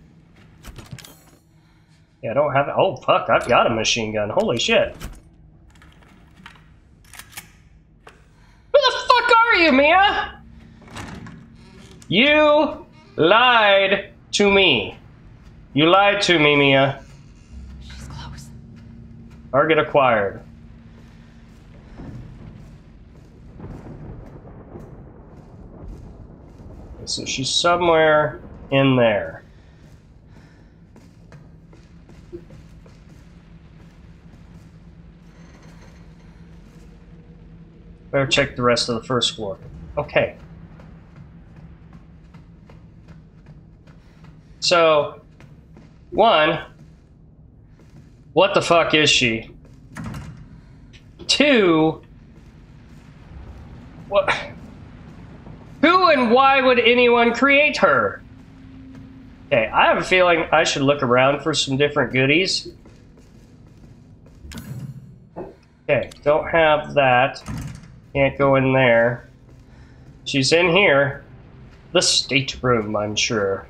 yeah, I don't have. Oh fuck! I've got a machine gun. Holy shit! Who the fuck are you, Mia? You lied to me. You lied to me, Mia. She's close. Target acquired. So she's somewhere in there. Better check the rest of the first floor. Okay. So, one, what the fuck is she? Two, what? Who and why would anyone create her? Okay, I have a feeling I should look around for some different goodies. Okay, don't have that. Can't go in there. She's in here. The stateroom, I'm sure.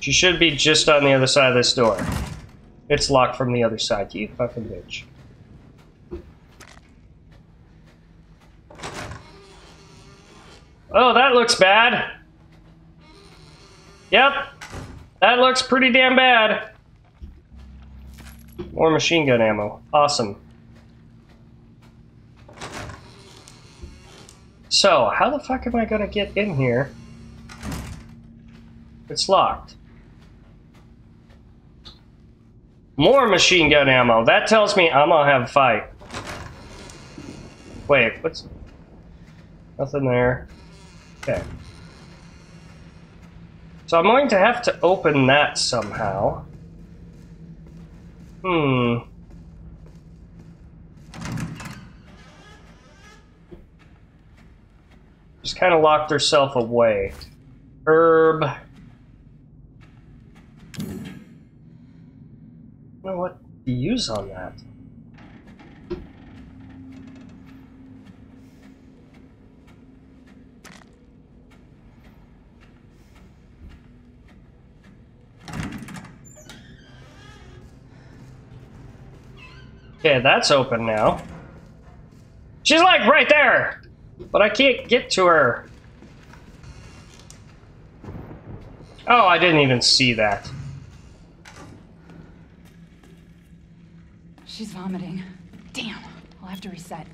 She should be just on the other side of this door. It's locked from the other side, you fucking bitch. Oh, that looks bad. Yep. That looks pretty damn bad. More machine gun ammo. Awesome. So, how the fuck am I gonna get in here? It's locked. More machine gun ammo. That tells me I'm gonna have a fight. Wait, what's... Nothing there. Okay. So I'm going to have to open that somehow. Hmm. Just kind of locked herself away. Herb. know what to use on that. Okay, that's open now. She's like right there! But I can't get to her. Oh, I didn't even see that. She's vomiting. Damn, I'll have to reset.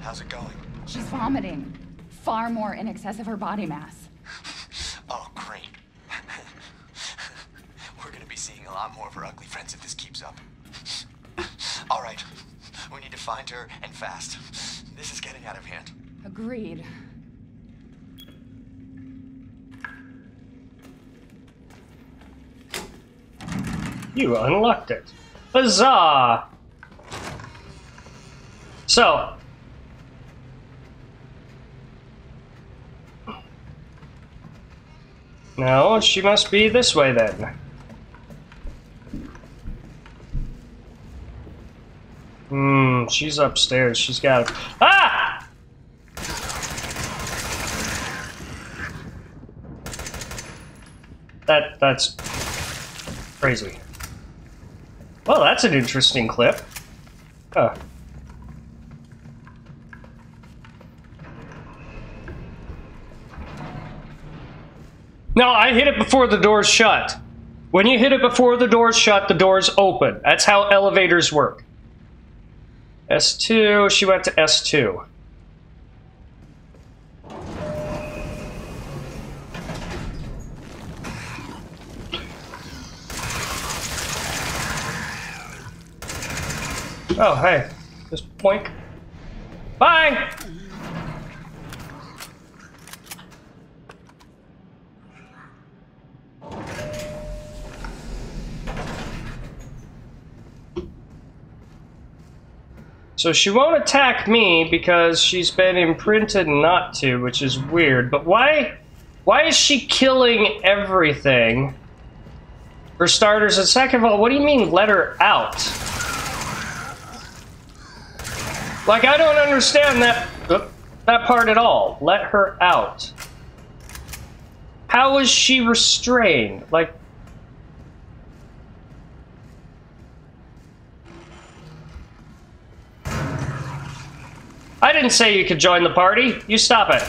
How's it going? She's vomiting. Far more in excess of her body mass. Oh, great. We're gonna be seeing a lot more of her ugly friends if this keeps up. All right, we need to find her and fast. This is getting out of hand. Agreed. You unlocked it. Huzzah! So. No, she must be this way then. Hmm, she's upstairs. She's got to Ah! That that's crazy. Well, that's an interesting clip. Huh. No, I hit it before the door's shut. When you hit it before the door's shut, the door's open. That's how elevators work. S2, she went to S2. Oh, hey. Just poink. Bye! So she won't attack me because she's been imprinted not to, which is weird. But why why is she killing everything? For starters, and second of all, what do you mean let her out? Like, I don't understand that that part at all. Let her out. How is she restrained? Like, I didn't say you could join the party. You stop it.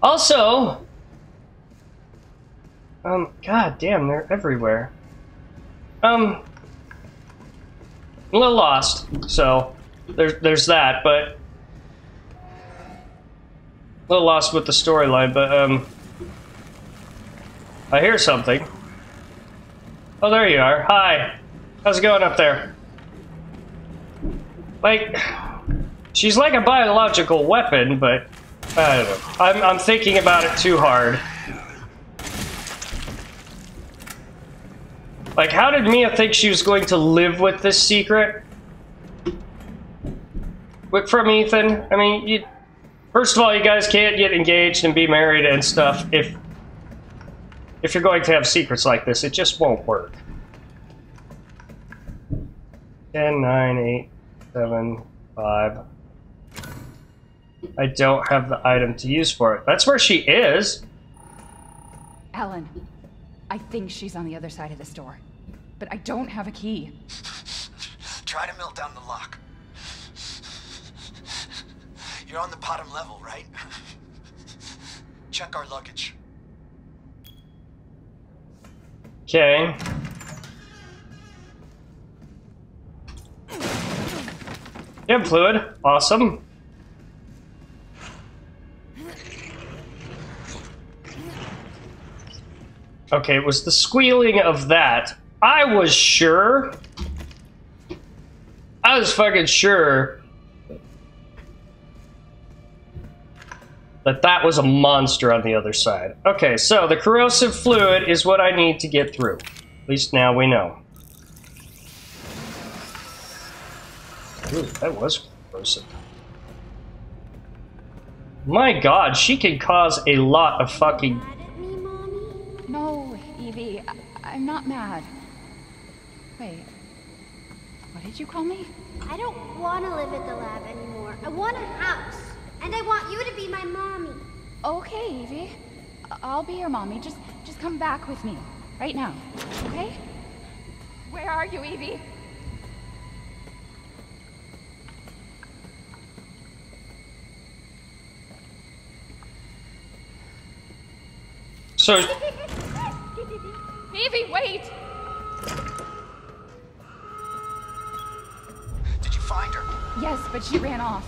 Also, um, god damn, they're everywhere. Um, a little lost, so there's there's that, but a little lost with the storyline, but um, I hear something. Oh, there you are. Hi. How's it going up there? Like, she's like a biological weapon, but I don't know. I'm, I'm thinking about it too hard. Like, how did Mia think she was going to live with this secret? With, from Ethan? I mean, you, first of all, you guys can't get engaged and be married and stuff if if you're going to have secrets like this. It just won't work. 10, 9, 8, 7, 5. I don't have the item to use for it. That's where she is. Alan, I think she's on the other side of this door. But I don't have a key. Try to melt down the lock. You're on the bottom level, right? Check our luggage. Okay. Chem fluid. Awesome. Okay, it was the squealing of that. I was sure. I was fucking sure that that was a monster on the other side. Okay, so the corrosive fluid is what I need to get through. At least now we know. Ooh, that was corrosive. My god, she can cause a lot of fucking. No, Evie, I- I'm not mad. Wait, what did you call me? I don't want to live at the lab anymore. I want a house. And I want you to be my mommy. Okay, Evie. I- I'll be your mommy. Just, just come back with me right now, okay? Where are you, Evie? So, Evie, wait! Did you find her? Yes, but she ran off.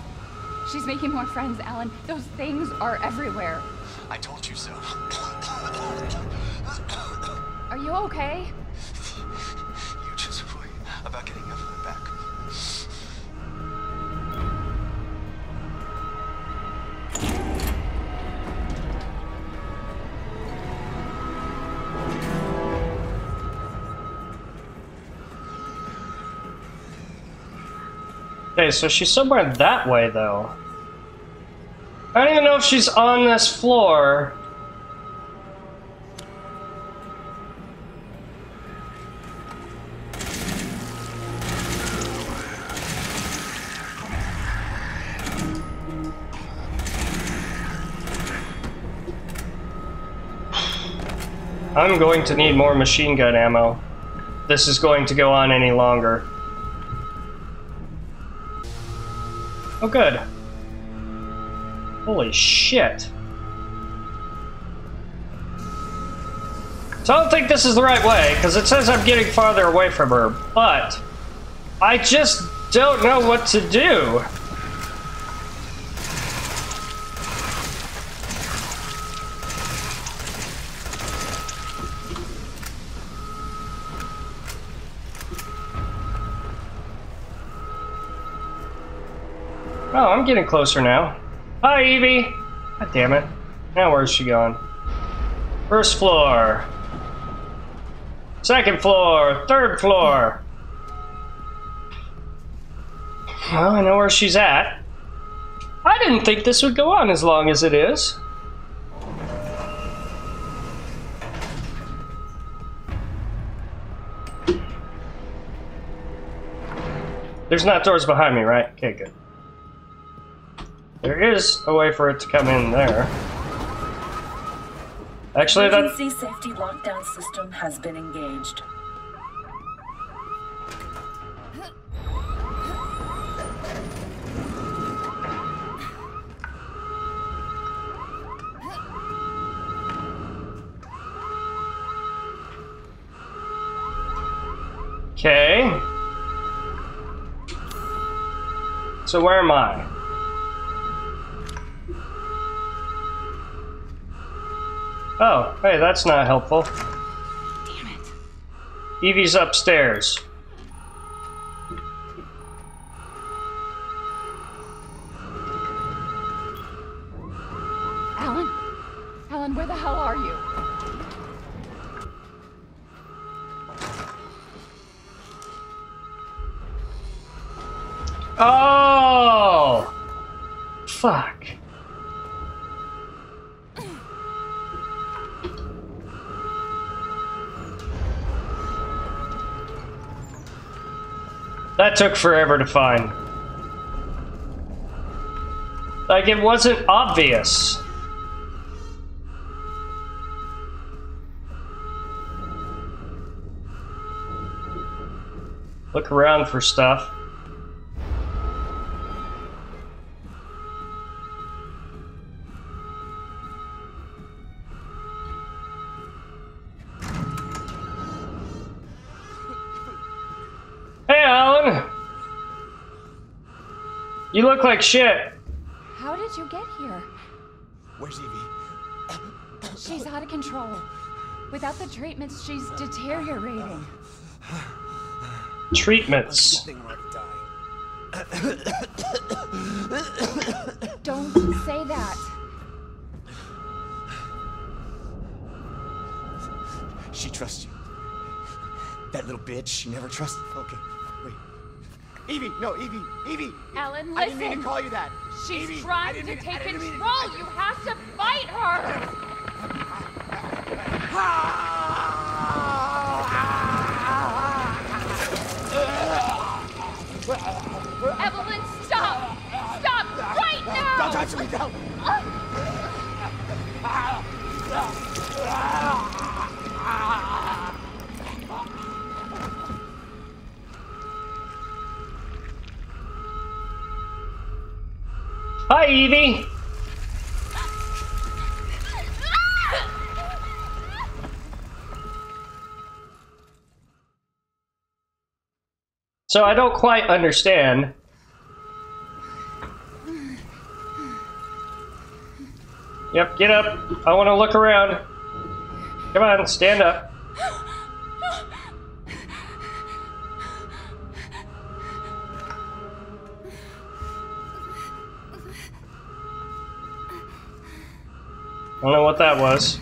She's making more friends, Alan. Those things are everywhere. I told you so. Are you okay? You just worry about getting okay, so she's somewhere that way, though. I don't even know if she's on this floor. I'm going to need more machine gun ammo. This is going to go on any longer. Oh, good. Holy shit. So I don't think this is the right way, because it says I'm getting farther away from her, but I just don't know what to do. Getting closer now. Hi, Evie! God damn it. Now where's she gone? First floor. Second floor. Third floor. Well, I know where she's at. I didn't think this would go on as long as it is. There's not doors behind me, right? Okay, good. There is a way for it to come in there. Actually, that Emergency safety lockdown system has been engaged. Okay. So where am I? Oh, hey, that's not helpful. Damn it. Evie's upstairs. Took forever to find. Like, it wasn't obvious. Look around for stuff. You look like shit. How did you get here? Where's Evie? She's out of control. Without the treatments, she's deteriorating. Treatments. Don't say that. She trusts you. That little bitch, she never trusted. Okay, wait. Evie, no, Evie, Evie. Alan, listen. I didn't mean to call you that. She's Evie, trying to take control. You have to fight her. Evelyn, stop! Stop right now! Don't touch me, don't. Uh. Hi, Evie. So I don't quite understand. Yep, get up. I want to look around. Come on, stand up. I don't know what that was.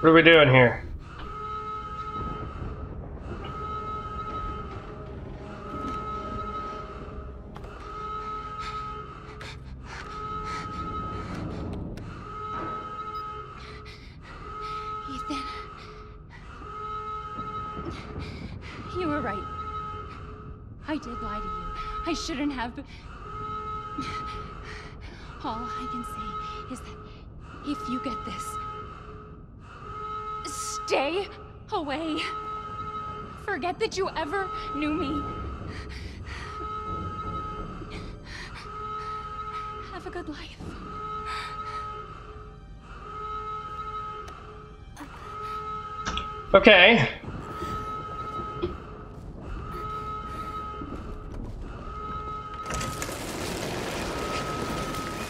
What are we doing here? Okay.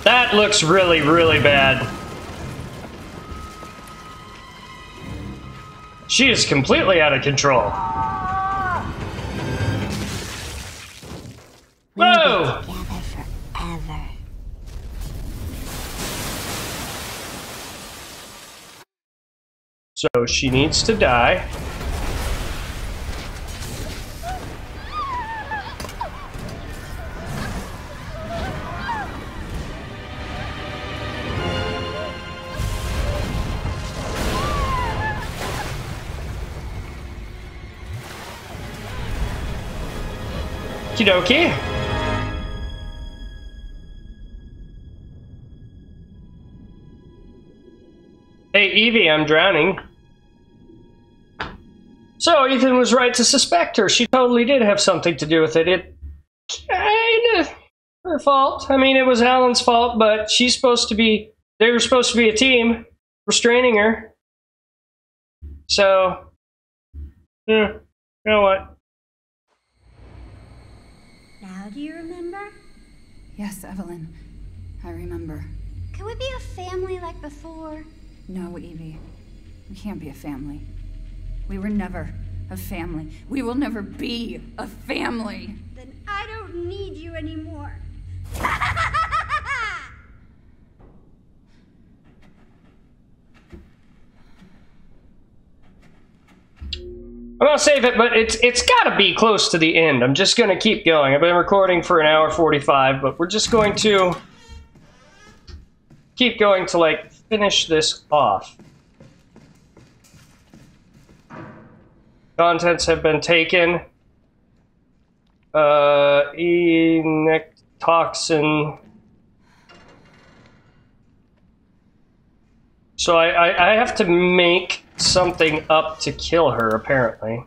That looks really, really bad. She is completely out of control. So she needs to die. Kidoki. Hey, Evie, I'm drowning. So Ethan was right to suspect her. She totally did have something to do with it. It kind of her fault. I mean, it was Alan's fault, but she's supposed to be. They were supposed to be a team, restraining her. So, yeah, you know what? Now do you remember? Yes, Evelyn. I remember. Can we be a family like before? No, Evie. We can't be a family. We were never a family. We will never be a family. Then I don't need you anymore. I'm gonna save it, but it's it's gotta be close to the end. I'm just gonna keep going. I've been recording for an hour 45, but we're just going to keep going to like finish this off. contents have been taken. Uh, enectoxin. So I, I, I have to make something up to kill her, apparently.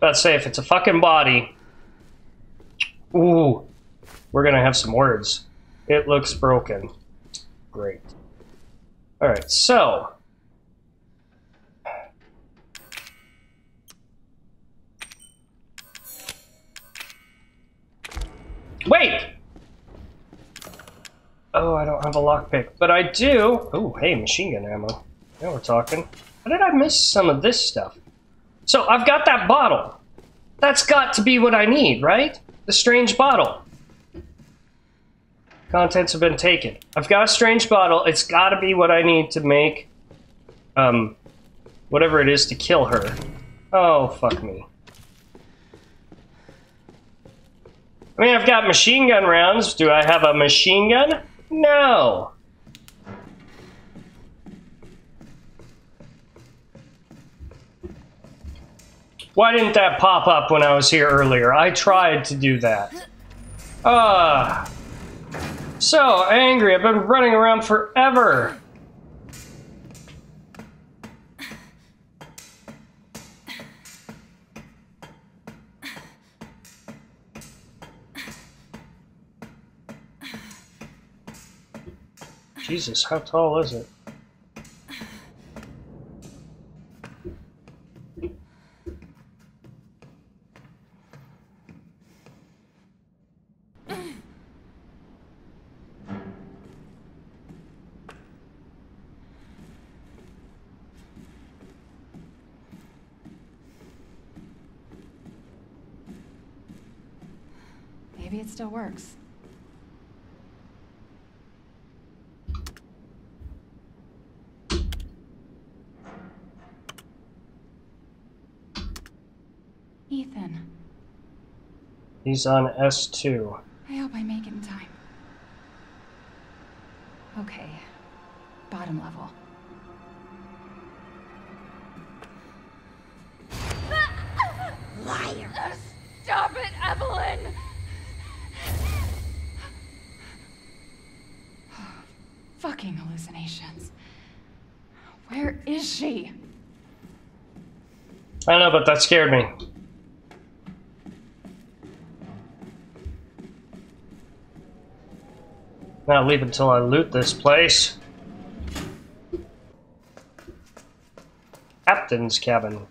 That's safe. say if it's a fucking body. Ooh we're gonna have some words. It looks broken. Great. All right, so Wait! Oh, I don't have a lockpick, but I do. Oh, hey, machine gun ammo. Now we're talking. How did I miss some of this stuff? So I've got that bottle. That's got to be what I need, right? The strange bottle. Contents have been taken. I've got a strange bottle. It's got to be what I need to make, um, whatever it is to kill her. Oh, fuck me. I mean, I've got machine gun rounds. Do I have a machine gun? No. Why didn't that pop up when I was here earlier? I tried to do that. Ah. So angry. I've been running around forever. Jesus, how tall is it? Maybe it still works. Ethan, He's on S2. I hope I make it in time. Okay, bottom level. Liar. Stop it, Evelyn! Fucking hallucinations. Where is she? I know, but that scared me. Now leave until I loot this place. Captain's cabin.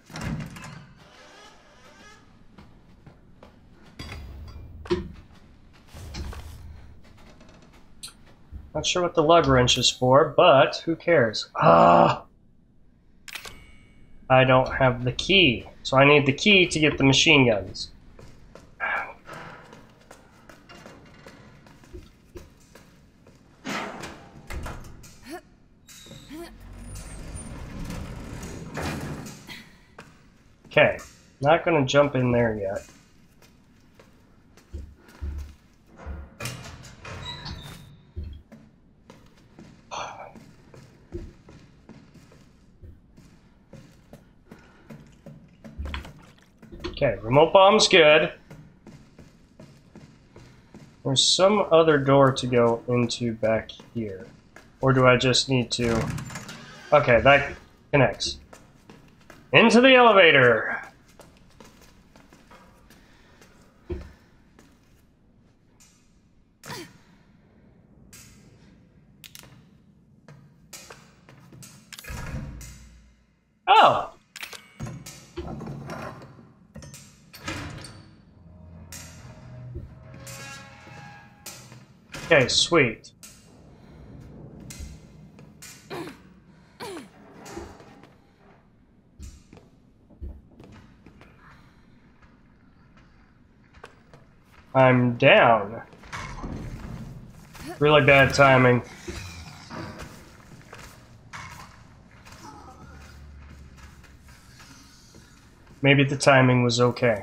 Not sure what the lug wrench is for, but who cares? Ah! I don't have the key, so I need the key to get the machine guns. Not gonna jump in there yet. Okay, remote bomb's good. There's some other door to go into back here. Or do I just need to... Okay, that connects. Into the elevator! Okay, sweet. I'm down. Really bad timing. Maybe the timing was okay.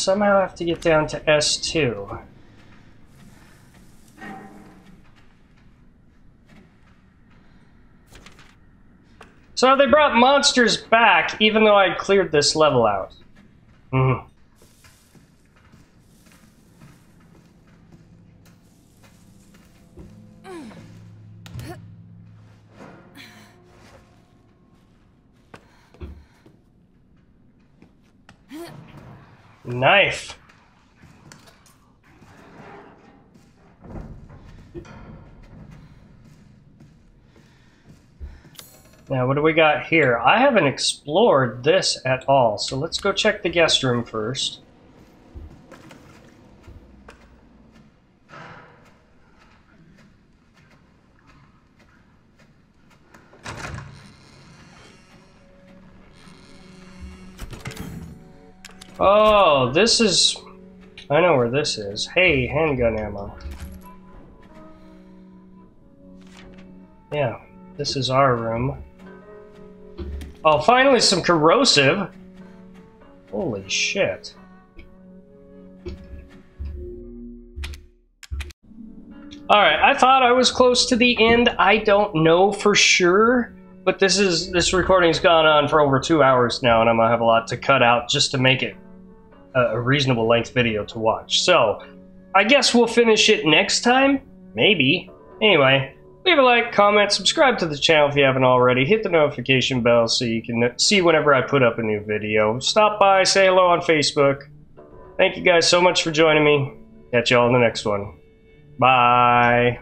somehow I have to get down to S2. So they brought monsters back, even though I cleared this level out. We got here? I haven't explored this at all, so let's go check the guest room first. Oh, this is... I know where this is. Hey, handgun ammo. Yeah, this is our room. Oh, finally some corrosive. Holy shit. Alright, I thought I was close to the end. I don't know for sure. But this is this recording's gone on for over two hours now, and I'm gonna have a lot to cut out just to make it a, a reasonable length video to watch. So, I guess we'll finish it next time? Maybe. Anyway, leave a like, comment, subscribe to the channel if you haven't already, hit the notification bell so you can see whenever I put up a new video. Stop by, say hello on Facebook. Thank you guys so much for joining me. Catch y'all in the next one. Bye.